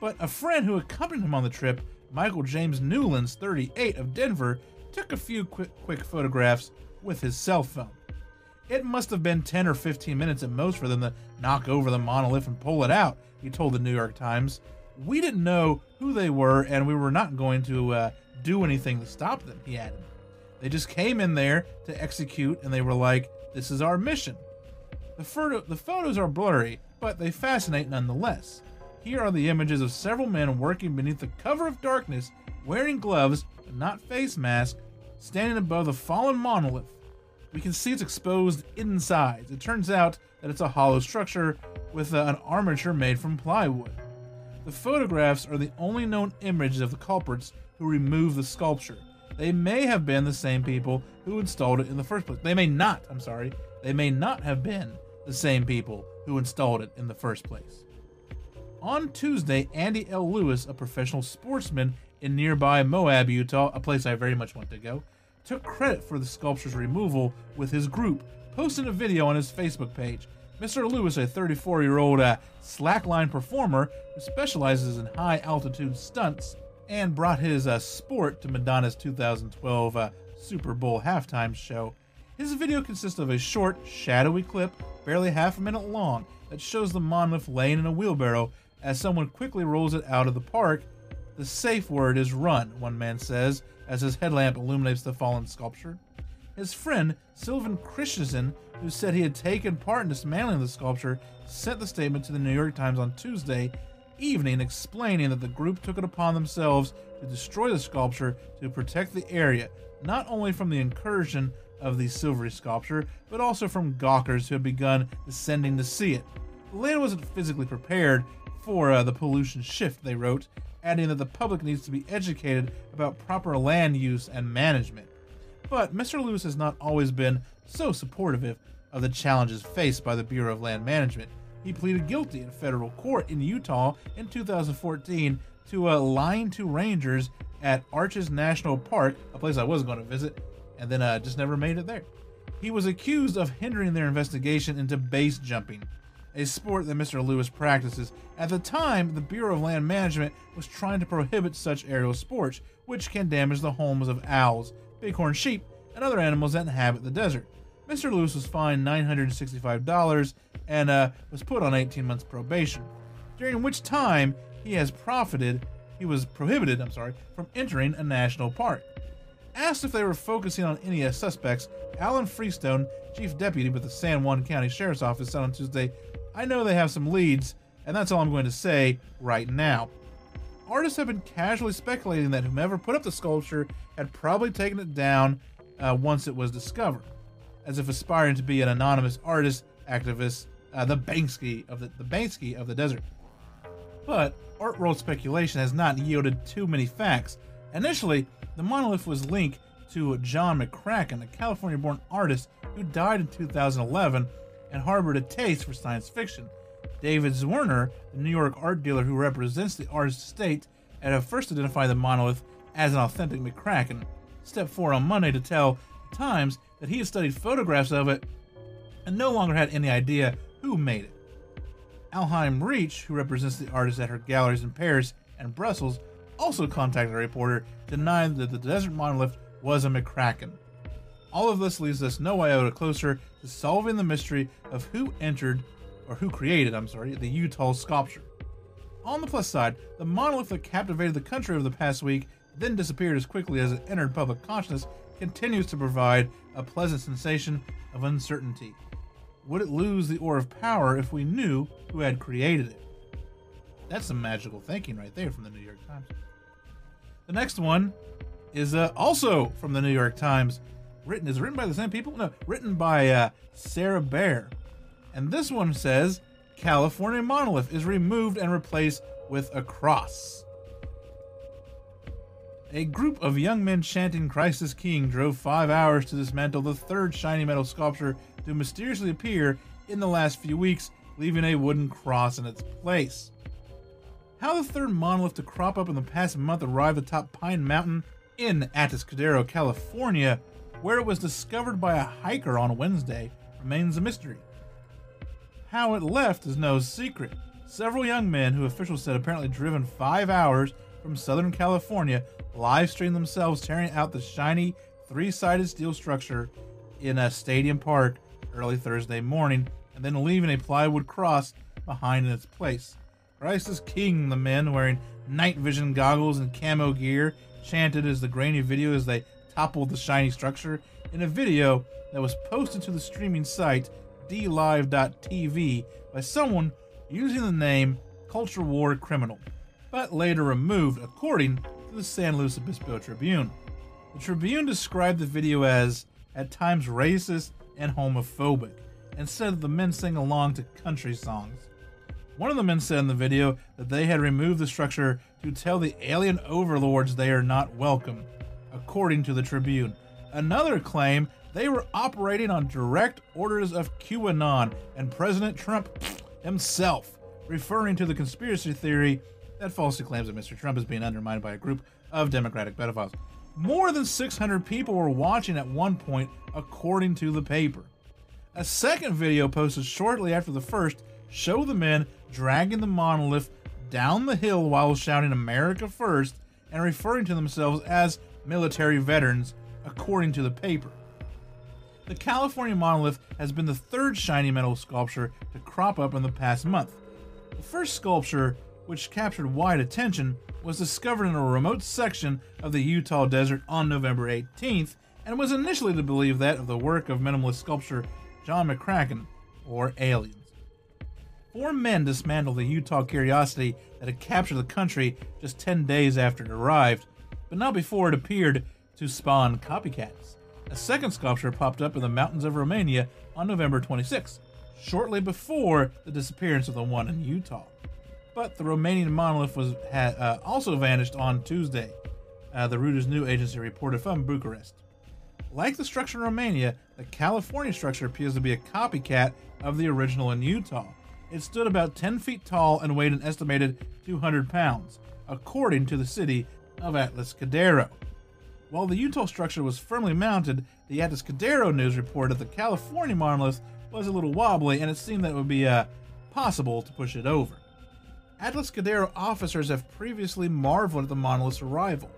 But a friend who accompanied him on the trip, Michael James Newlands, 38 of Denver, took a few quick, quick photographs with his cell phone. It must have been 10 or 15 minutes at most for them to knock over the monolith and pull it out, he told the New York Times. We didn't know who they were, and we were not going to uh, do anything to stop them, he added. They just came in there to execute, and they were like, This is our mission. The, photo- the photos are blurry, but they fascinate nonetheless. Here are the images of several men working beneath the cover of darkness, wearing gloves, but not face masks, standing above the fallen monolith. We can see its exposed inside. It turns out that it's a hollow structure with uh, an armature made from plywood. The photographs are the only known images of the culprits who removed the sculpture. They may have been the same people who installed it in the first place. They may not, I'm sorry, they may not have been the same people who installed it in the first place. On Tuesday, Andy L. Lewis, a professional sportsman in nearby Moab, Utah, a place I very much want to go, took credit for the sculpture's removal with his group, posting a video on his Facebook page. Mr. Lewis, a 34 year old uh, slackline performer who specializes in high altitude stunts, and brought his uh, sport to Madonna's 2012 uh, Super Bowl halftime show. His video consists of a short, shadowy clip, barely half a minute long, that shows the monolith laying in a wheelbarrow as someone quickly rolls it out of the park. The safe word is run, one man says, as his headlamp illuminates the fallen sculpture. His friend, Sylvan Christensen, who said he had taken part in dismantling the sculpture, sent the statement to the New York Times on Tuesday. evening explaining that the group took it upon themselves to destroy the sculpture to protect the area, not only from the incursion of the silvery sculpture, but also from gawkers who had begun descending to see it. The land wasn't physically prepared for uh, the pollution shift, they wrote, adding that the public needs to be educated about proper land use and management. But Mr. Lewis has not always been so supportive of the challenges faced by the Bureau of Land Management. He pleaded guilty in federal court in Utah in 2014 to uh, lying to rangers at Arches National Park, a place I was going to visit, and then uh, just never made it there. He was accused of hindering their investigation into base jumping, a sport that Mr. Lewis practices. At the time, the Bureau of Land Management was trying to prohibit such aerial sports, which can damage the homes of owls, bighorn sheep, and other animals that inhabit the desert. Mr. Lewis was fined $965 and uh, was put on 18 months probation, during which time he has profited, he was prohibited, I'm sorry, from entering a national park. Asked if they were focusing on any suspects, Alan Freestone, chief deputy with the San Juan County Sheriff's Office, said on Tuesday, I know they have some leads, and that's all I'm going to say right now. Artists have been casually speculating that whomever put up the sculpture had probably taken it down uh, once it was discovered, as if aspiring to be an anonymous artist activist, uh, the Banksy of the, the Banksy of the desert. But art world speculation has not yielded too many facts. Initially, the monolith was linked to John McCracken, a California born artist who died in 2011 and harbored a taste for science fiction. David Zwirner, the New York art dealer who represents the artist's estate, had first identified the monolith as an authentic McCracken, stepped forward on Monday to tell the Times that he had studied photographs of it and no longer had any idea who made it. Almine Rech, who represents the artist at her galleries in Paris and Brussels, also contacted a reporter denying that the desert monolith was a McCracken. All of this leaves us no iota closer to solving the mystery of who entered, or who created, I'm sorry, the Utah sculpture. On the plus side, the monolith that captivated the country over the past week, then disappeared as quickly as it entered public consciousness, continues to provide a pleasant sensation of uncertainty. Would it lose the aura of power if we knew who had created it? That's some magical thinking right there from the New York Times. The next one is uh, also from the New York Times. Written is it written by the same people? No, written by uh, Sarah Bahr, And this one says California monolith is removed and replaced with a cross. A group of young men chanting Christ is King drove five hours to dismantle the third shiny metal sculpture to mysteriously appear in the last few weeks, leaving a wooden cross in its place. How the third monolith to crop up in the past month arrived atop Pine Mountain in Atascadero, California, where it was discovered by a hiker on Wednesday, remains a mystery. How it left is no secret. Several young men, who officials said apparently driven five hours from Southern California, live streamed themselves tearing out the shiny three sided steel structure in a stadium park early Thursday morning and then leaving a plywood cross behind in its place. Christ is King, the men wearing night vision goggles and camo gear chanted as the grainy video as they toppled the shiny structure in a video that was posted to the streaming site dlive.tv by someone using the name Culture War Criminal, but later removed according to the San Luis Obispo Tribune. The Tribune described the video as at times racist and homophobic, and said the men sing along to country songs. One of the men said in the video that they had removed the structure to tell the alien overlords they are not welcome, according to the Tribune. Another claim they were operating on direct orders of QAnon and President Trump himself, referring to the conspiracy theory that falsely claims that Mr. Trump is being undermined by a group of Democratic pedophiles. More than 600 people were watching at one point, according to the paper. A second video posted shortly after the first showed the men dragging the monolith down the hill while shouting America First and referring to themselves as military veterans, according to the paper. The California monolith has been the third shiny metal sculpture to crop up in the past month. The first sculpture, which captured wide attention, was discovered in a remote section of the Utah desert on November 18th and was initially to believe that of the work of minimalist sculptor John McCracken, or aliens. Four men dismantled the Utah curiosity that had captured the country just 10 days after it arrived, but not before it appeared to spawn copycats. A second sculpture popped up in the mountains of Romania on November 26, shortly before the disappearance of the one in Utah. But the Romanian monolith was had, uh, also vanished on Tuesday. Uh, the Reuters news agency reported from Bucharest. Like the structure in Romania, the California structure appears to be a copycat of the original in Utah. It stood about 10 feet tall and weighed an estimated 200 pounds, according to the city of Atascadero. While the Utah structure was firmly mounted, the Atascadero news reported that the California monolith was a little wobbly and it seemed that it would be uh, possible to push it over. Atascadero officers have previously marveled at the monolith's arrival.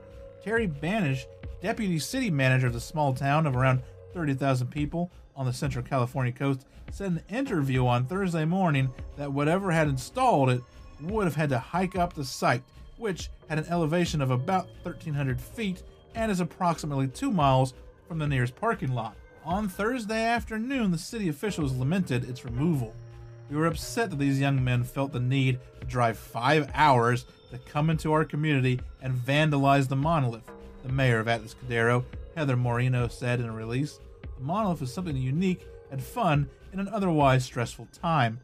Terrie Banish, deputy city manager of the small town of around 30,000 people on the central California coast, said in an interview on Thursday morning that whatever had installed it would have had to hike up the site, which had an elevation of about 1,300 feet and is approximately two miles from the nearest parking lot. On Thursday afternoon, the city officials lamented its removal. We were upset that these young men felt the need to drive five hours to come into our community and vandalize the monolith, the mayor of Atascadero, Heather Moreno, said in a release. The monolith is something unique and fun in an otherwise stressful time.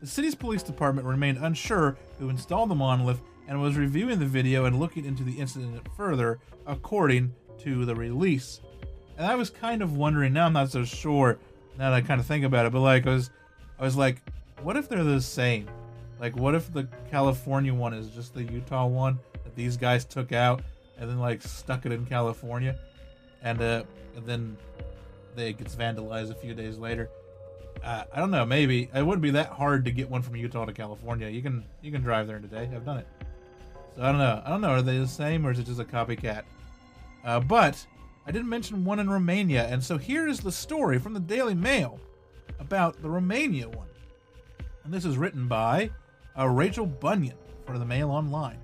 The city's police department remained unsure who installed the monolith and was reviewing the video and looking into the incident further, according to the release. And I was kind of wondering, now I'm not so sure now that I kind of think about it, but like I was I was like, what if they're the same? Like what if the California one is just the Utah one that these guys took out and then like stuck it in California and uh and then they gets vandalized a few days later. Uh, I don't know. Maybe it wouldn't be that hard to get one from Utah to California. You can you can drive there today. I've done it. So I don't know. I don't know. Are they the same or is it just a copycat? Uh, but I didn't mention one in Romania, and so here is the story from the Daily Mail about the Romania one. And this is written by uh, Rachel Bunyan for the Mail Online.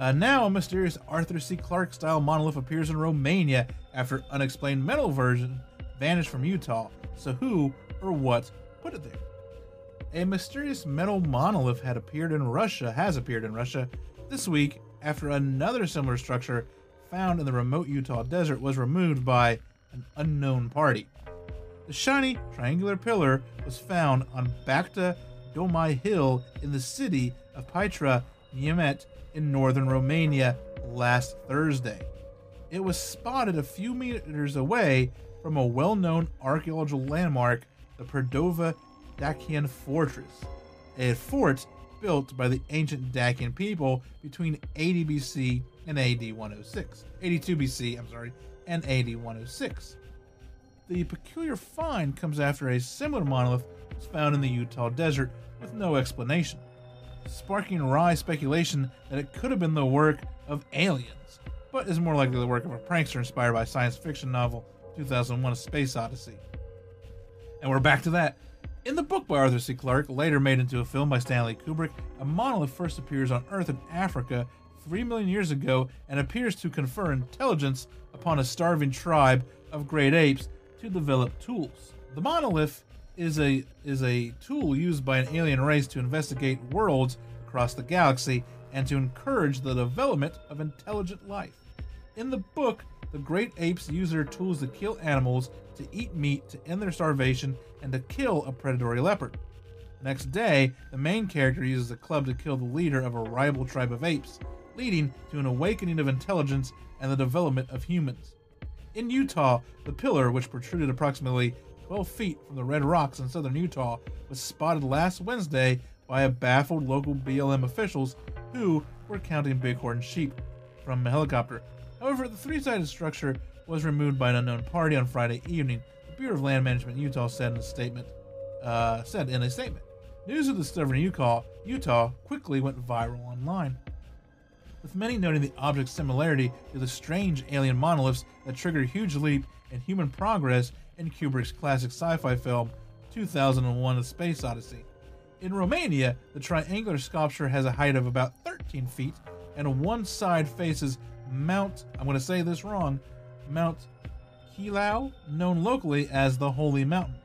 Uh, now, a mysterious Arthur C. Clarke style monolith appears in Romania after unexplained metal version vanished from Utah. So, who or what put it there? A mysterious metal monolith had appeared in Russia, has appeared in Russia this week after another similar structure found in the remote Utah desert was removed by an unknown party. The shiny triangular pillar was found on Bacta Domai Hill in the city of Piatra Neamet in northern Romania last Thursday. It was spotted a few meters away from a well known archaeological landmark, the Perdova Dacian Fortress, a fort built by the ancient Dacian people between 80 BC and AD 106. 82 BC, I'm sorry, and AD 106. The peculiar find comes after a similar monolith was found in the Utah desert with no explanation, sparking wry speculation that it could have been the work of aliens, but is more likely the work of a prankster inspired by science fiction novel 2001 A Space Odyssey. And we're back to that. In the book by Arthur C. Clarke, later made into a film by Stanley Kubrick, a monolith first appears on Earth in Africa 3 million years ago and appears to confer intelligence upon a starving tribe of great apes to develop tools. The monolith is a is a tool used by an alien race to investigate worlds across the galaxy and to encourage the development of intelligent life. In the book, the great apes use their tools to kill animals, to eat meat, to end their starvation, and to kill a predatory leopard. The Next day, the main character uses a club to kill the leader of a rival tribe of apes, leading to an awakening of intelligence and the development of humans. In Utah, the pillar, which protruded approximately 12 feet from the red rocks in southern Utah, was spotted last Wednesday by a baffled local BLM officials who were counting bighorn sheep from a helicopter. However, the three sided structure was removed by an unknown party on Friday evening, the Bureau of Land Management Utah said in a statement. Uh, said in a statement. News of the discovery in Utah, Utah quickly went viral online with many noting the object's similarity to the strange alien monoliths that triggered a huge leap in human progress in Kubrick's classic sci fi film 2001 A Space Odyssey. In Romania, the triangular sculpture has a height of about 13 feet, and one side faces Mount, I'm going to say this wrong, Mount Kilau, known locally as the Holy Mountain.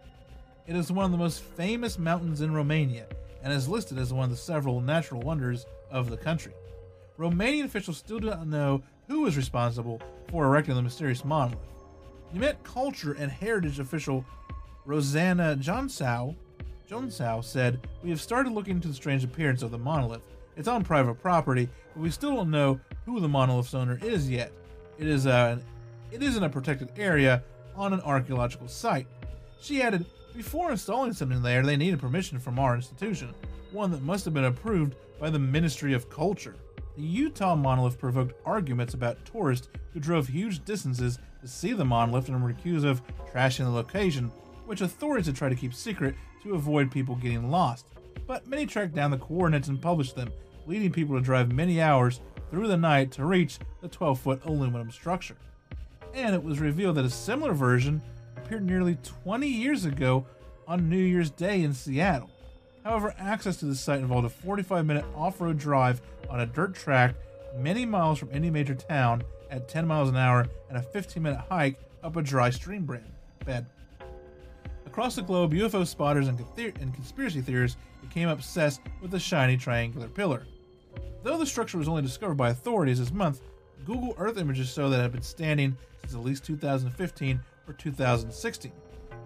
It is one of the most famous mountains in Romania and is listed as one of the several natural wonders of the country. Romanian officials still do not know who is responsible for erecting the mysterious monolith. You met culture and heritage official Rosanna Johnsau, Johnsau said, We have started looking into the strange appearance of the monolith. It's on private property, but we still don't know who the monolith's owner is yet. It is uh, a, it is in a protected area on an archaeological site. She added, Before installing something there, they needed permission from our institution, one that must have been approved by the Ministry of Culture. The Utah monolith provoked arguments about tourists who drove huge distances to see the monolith and were accused of trashing the location, which authorities had tried to keep secret to avoid people getting lost. But many tracked down the coordinates and published them, leading people to drive many hours through the night to reach the 12 foot aluminum structure. And it was revealed that a similar version appeared nearly 20 years ago on New Year's Day in Seattle. However, access to the site involved a 45 minute off road drive on a dirt track many miles from any major town at 10 miles an hour and a 15 minute hike up a dry stream bed. Across the globe, UFO spotters and, and conspiracy theorists became obsessed with the shiny triangular pillar. Though the structure was only discovered by authorities this month, Google Earth images show that had been standing since at least 2015 or 2016.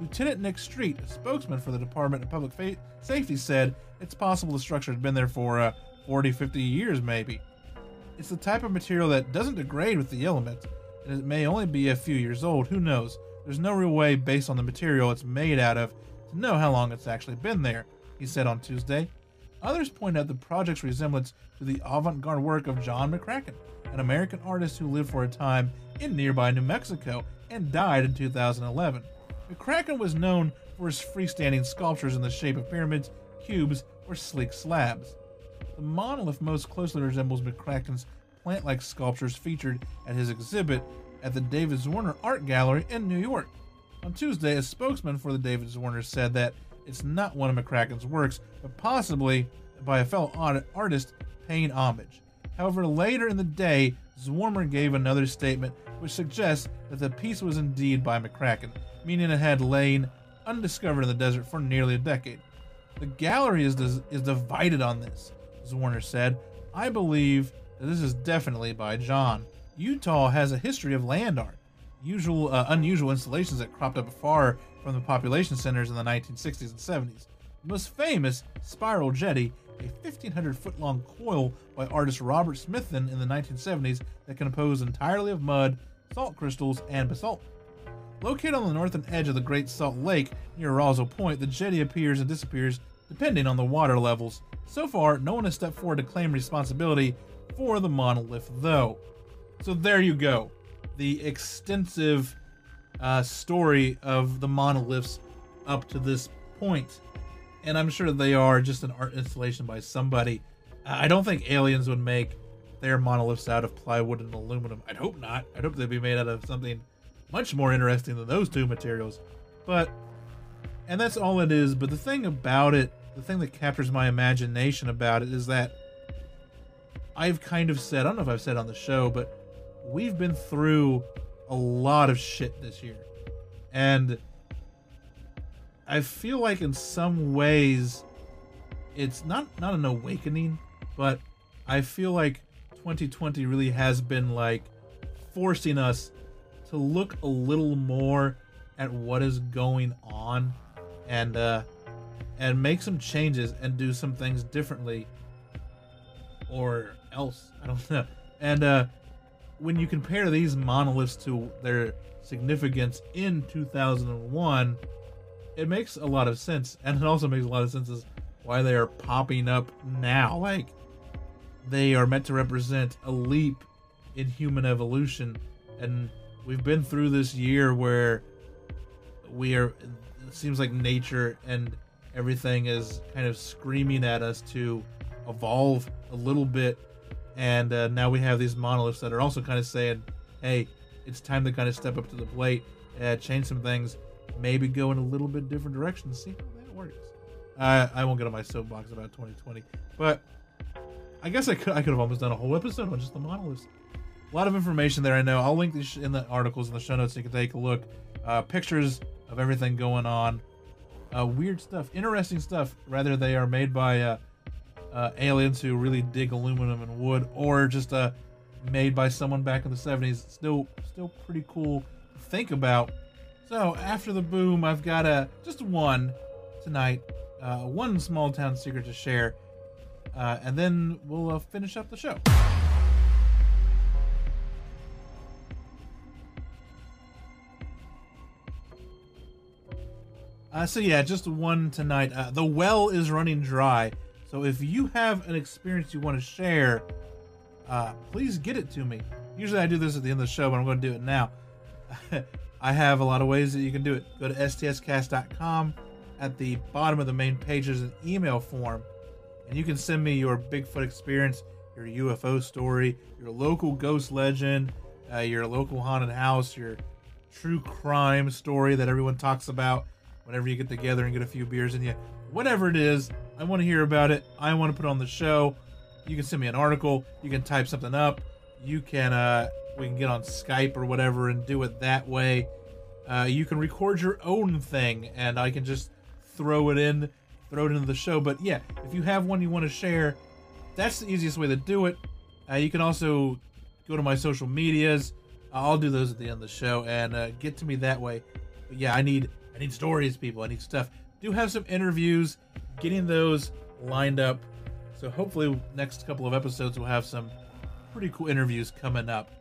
Lieutenant Nick Street, a spokesman for the Department of Public Fa- Safety, said it's possible the structure had been there for uh, 40, 50 years, maybe. It's the type of material that doesn't degrade with the elements, and it may only be a few years old. Who knows? There's no real way, based on the material it's made out of, to know how long it's actually been there, he said on Tuesday. Others point out the project's resemblance to the avant garde work of John McCracken, an American artist who lived for a time in nearby New Mexico and died in 2011. McCracken was known for his freestanding sculptures in the shape of pyramids, cubes, or sleek slabs. The monolith most closely resembles McCracken's plant like sculptures featured at his exhibit at the David Zwirner Art Gallery in New York. On Tuesday, a spokesman for the David Zwirner said that it's not one of McCracken's works, but possibly by a fellow artist paying homage. However, later in the day, Zwirner gave another statement which suggests that the piece was indeed by McCracken, meaning it had lain undiscovered in the desert for nearly a decade. The gallery is, is divided on this. Zwirner said, I believe that this is definitely by John. Utah has a history of land art, usual uh, unusual installations that cropped up far from the population centers in the 1960s and 70s. Most famous, Spiral Jetty, a 1,500 foot long coil by artist Robert Smithson in the 1970s that composed entirely of mud, salt crystals, and basalt. Located on the northern edge of the Great Salt Lake near Rozel Point, the jetty appears and disappears depending on the water levels. So far, no one has stepped forward to claim responsibility for the monolith, though. So there you go. The extensive uh, story of the monoliths up to this point. And I'm sure they are just an art installation by somebody. I don't think aliens would make their monoliths out of plywood and aluminum. I'd hope not. I'd hope they'd be made out of something much more interesting than those two materials. But and that's all it is. But the thing about it, the thing that captures my imagination about it is that I've kind of said, I don't know if I've said on the show, but we've been through a lot of shit this year. And I feel like in some ways it's not not an awakening, but I feel like 2020 really has been like forcing us to look a little more at what is going on and uh, and make some changes and do some things differently or else. *laughs* I don't know. And uh, when you compare these monoliths to their significance in 2001, it makes a lot of sense. And it also makes a lot of sense as why they are popping up now. Like, they are meant to represent a leap in human evolution. And we've been through this year where we are it seems like nature and everything is kind of screaming at us to evolve a little bit and uh, now we have these monoliths that are also kind of saying hey it's time to kind of step up to the plate uh, change some things maybe go in a little bit different direction see how that works I, I won't get on my soapbox about 2020 but i guess i could i could have almost done a whole episode on just the monoliths a lot of information there i know i'll link these in the articles in the show notes so you can take a look uh, pictures of everything going on. Uh, weird stuff, interesting stuff. Rather, they are made by uh, uh, aliens who really dig aluminum and wood, or just uh, made by someone back in the 70s. Still, still pretty cool to think about. So after the boom, I've got a just one tonight, uh, one small town secret to share, uh, and then we'll uh, finish up the show. Uh, so yeah, just one tonight. Uh, the well is running dry, so if you have an experience you want to share, uh, please get it to me. Usually I do this at the end of the show, but I'm going to do it now. *laughs* I have a lot of ways that you can do it. Go to stscast.com. At the bottom of the main page is an email form, and you can send me your Bigfoot experience, your UFO story, your local ghost legend, uh, your local haunted house, your true crime story that everyone talks about whenever you get together and get a few beers in you. Whatever it is, I want to hear about it. I want to put on the show. You can send me an article. You can type something up. You can uh, we can get on Skype or whatever and do it that way. Uh, you can record your own thing, and I can just throw it in, throw it into the show. But yeah, if you have one you want to share, that's the easiest way to do it. Uh, you can also go to my social medias. I'll do those at the end of the show and uh, get to me that way. But yeah, I need I need stories, people. I need stuff. Do have some interviews, getting those lined up. So hopefully, next couple of episodes we'll have some pretty cool interviews coming up.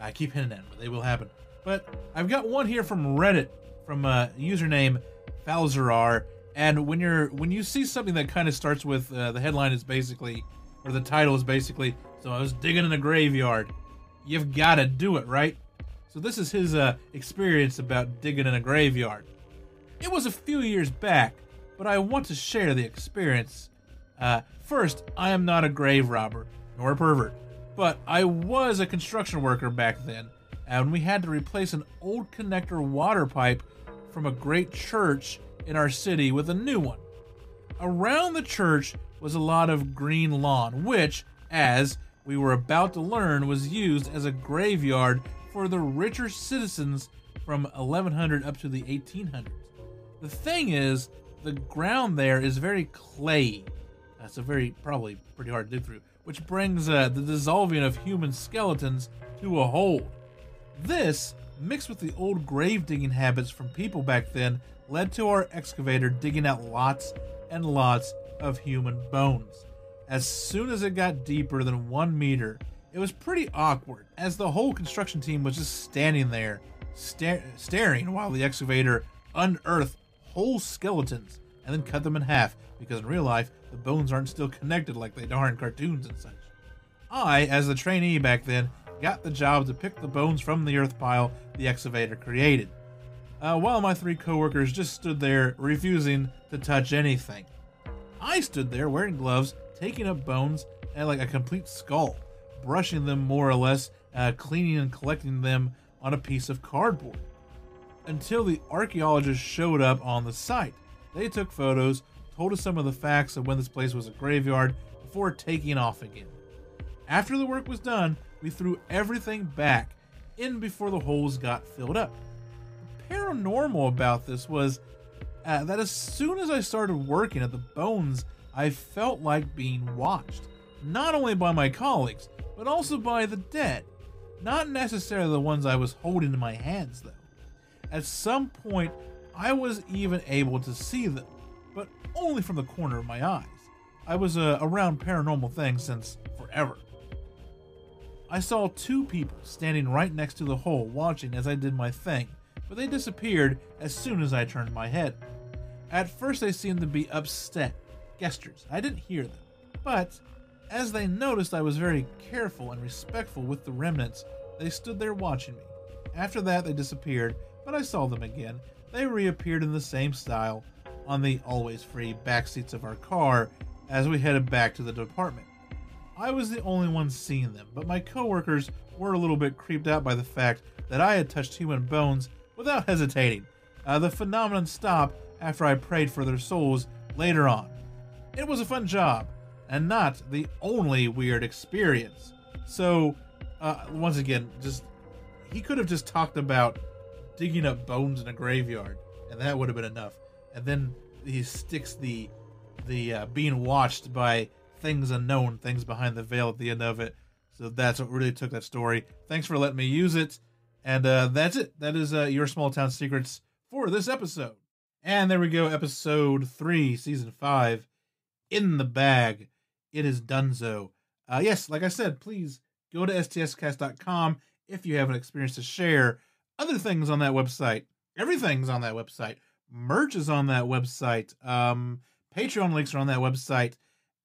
I keep hinting at them, but they will happen. But I've got one here from Reddit from a username Falzerar. And when you're when you see something that kind of starts with uh, the headline is basically or the title is basically so I was digging in a graveyard, you've got to do it right. So this is his uh, experience about digging in a graveyard. It was a few years back, but I want to share the experience. Uh, first, I am not a grave robber nor a pervert, but I was a construction worker back then, and we had to replace an old connector water pipe from a great church in our city with a new one. Around the church was a lot of green lawn, which, as we were about to learn, was used as a graveyard for the richer citizens from 1100 up to the 1800s. The thing is, the ground there is very clayey. That's a very probably pretty hard to dig through, which brings uh, the dissolving of human skeletons to a hold. This, mixed with the old grave digging habits from people back then, led to our excavator digging out lots and lots of human bones. As soon as it got deeper than one meter, it was pretty awkward, as the whole construction team was just standing there, sta- staring while the excavator unearthed whole skeletons and then cut them in half, because in real life, the bones aren't still connected like they are in cartoons and such. I, as the trainee back then, got the job to pick the bones from the earth pile the excavator created, uh, while my three coworkers just stood there refusing to touch anything. I stood there wearing gloves, taking up bones and like a complete skull, brushing them more or less, uh, cleaning and collecting them on a piece of cardboard. Until the archaeologists showed up on the site. They took photos, told us some of the facts of when this place was a graveyard before taking off again. After the work was done, we threw everything back in before the holes got filled up. The paranormal about this was uh, that as soon as I started working at the bones, I felt like being watched. Not only by my colleagues, but also by the dead. Not necessarily the ones I was holding in my hands, though. At some point, I was even able to see them, but only from the corner of my eyes. I was uh, around paranormal things since forever. I saw two people standing right next to the hole watching as I did my thing, but they disappeared as soon as I turned my head. At first, they seemed to be upset, gestures. I didn't hear them, but as they noticed I was very careful and respectful with the remnants, they stood there watching me. After that, they disappeared, but I saw them again. They reappeared in the same style on the always free back seats of our car as we headed back to the department. I was the only one seeing them, but my coworkers were a little bit creeped out by the fact that I had touched human bones without hesitating. Uh, the phenomenon stopped after I prayed for their souls later on. It was a fun job, and not the only weird experience. So, uh, once again, just he could have just talked about digging up bones in a graveyard, and that would have been enough. And then he sticks the the uh, being watched by things unknown, things behind the veil at the end of it. So that's what really took that story. Thanks for letting me use it. And uh, that's it. That is uh, your small town secrets for this episode. And there we go, episode three, season five, in the bag. It is Dunzo. Uh, yes, like I said, please go to stscast.com if you have an experience to share. Other things on that website. Everything's on that website. Merch is on that website. Um, Patreon links are on that website.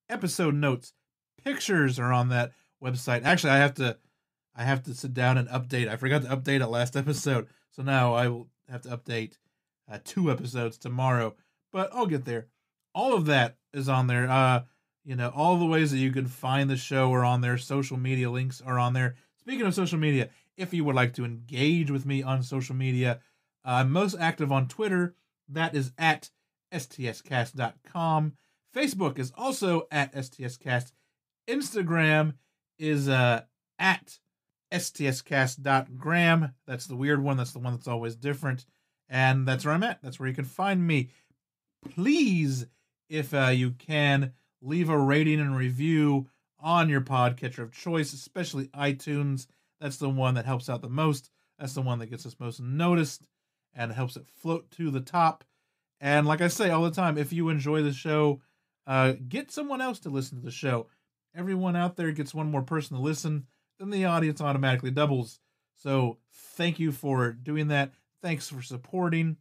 Episode notes, pictures are on that website. Actually, I have to, I have to sit down and update. I forgot to update it last *laughs* episode, so now I will have to update uh, two episodes tomorrow. But I'll get there. All of that is on there. Uh, you know, all the ways that you can find the show are on there. Social media links are on there. Speaking of social media, if you would like to engage with me on social media, I'm most active on Twitter. That is at stscast.com. Facebook is also at stscast. Instagram is uh, at stscast.gram. That's the weird one. That's the one that's always different. And that's where I'm at. That's where you can find me. Please, if uh, you can, leave a rating and review on your podcatcher of choice, especially iTunes. That's the one that helps out the most. That's the one that gets us most noticed and helps it float to the top. And like I say all the time, if you enjoy the show, uh, get someone else to listen to the show. Everyone out there gets one more person to listen, then the audience automatically doubles. So thank you for doing that. Thanks for supporting.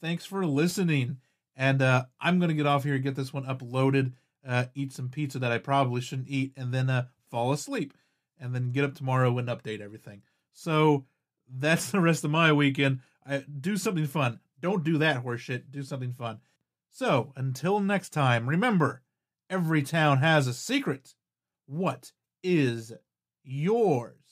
Thanks for listening. And uh, I'm going to get off here, get this one uploaded, uh, eat some pizza that I probably shouldn't eat, and then uh, fall asleep. And then get up tomorrow and update everything. So that's *laughs* the rest of my weekend. I, do something fun. Don't do that horseshit. Do something fun. So until next time, remember every town has a secret. What is yours?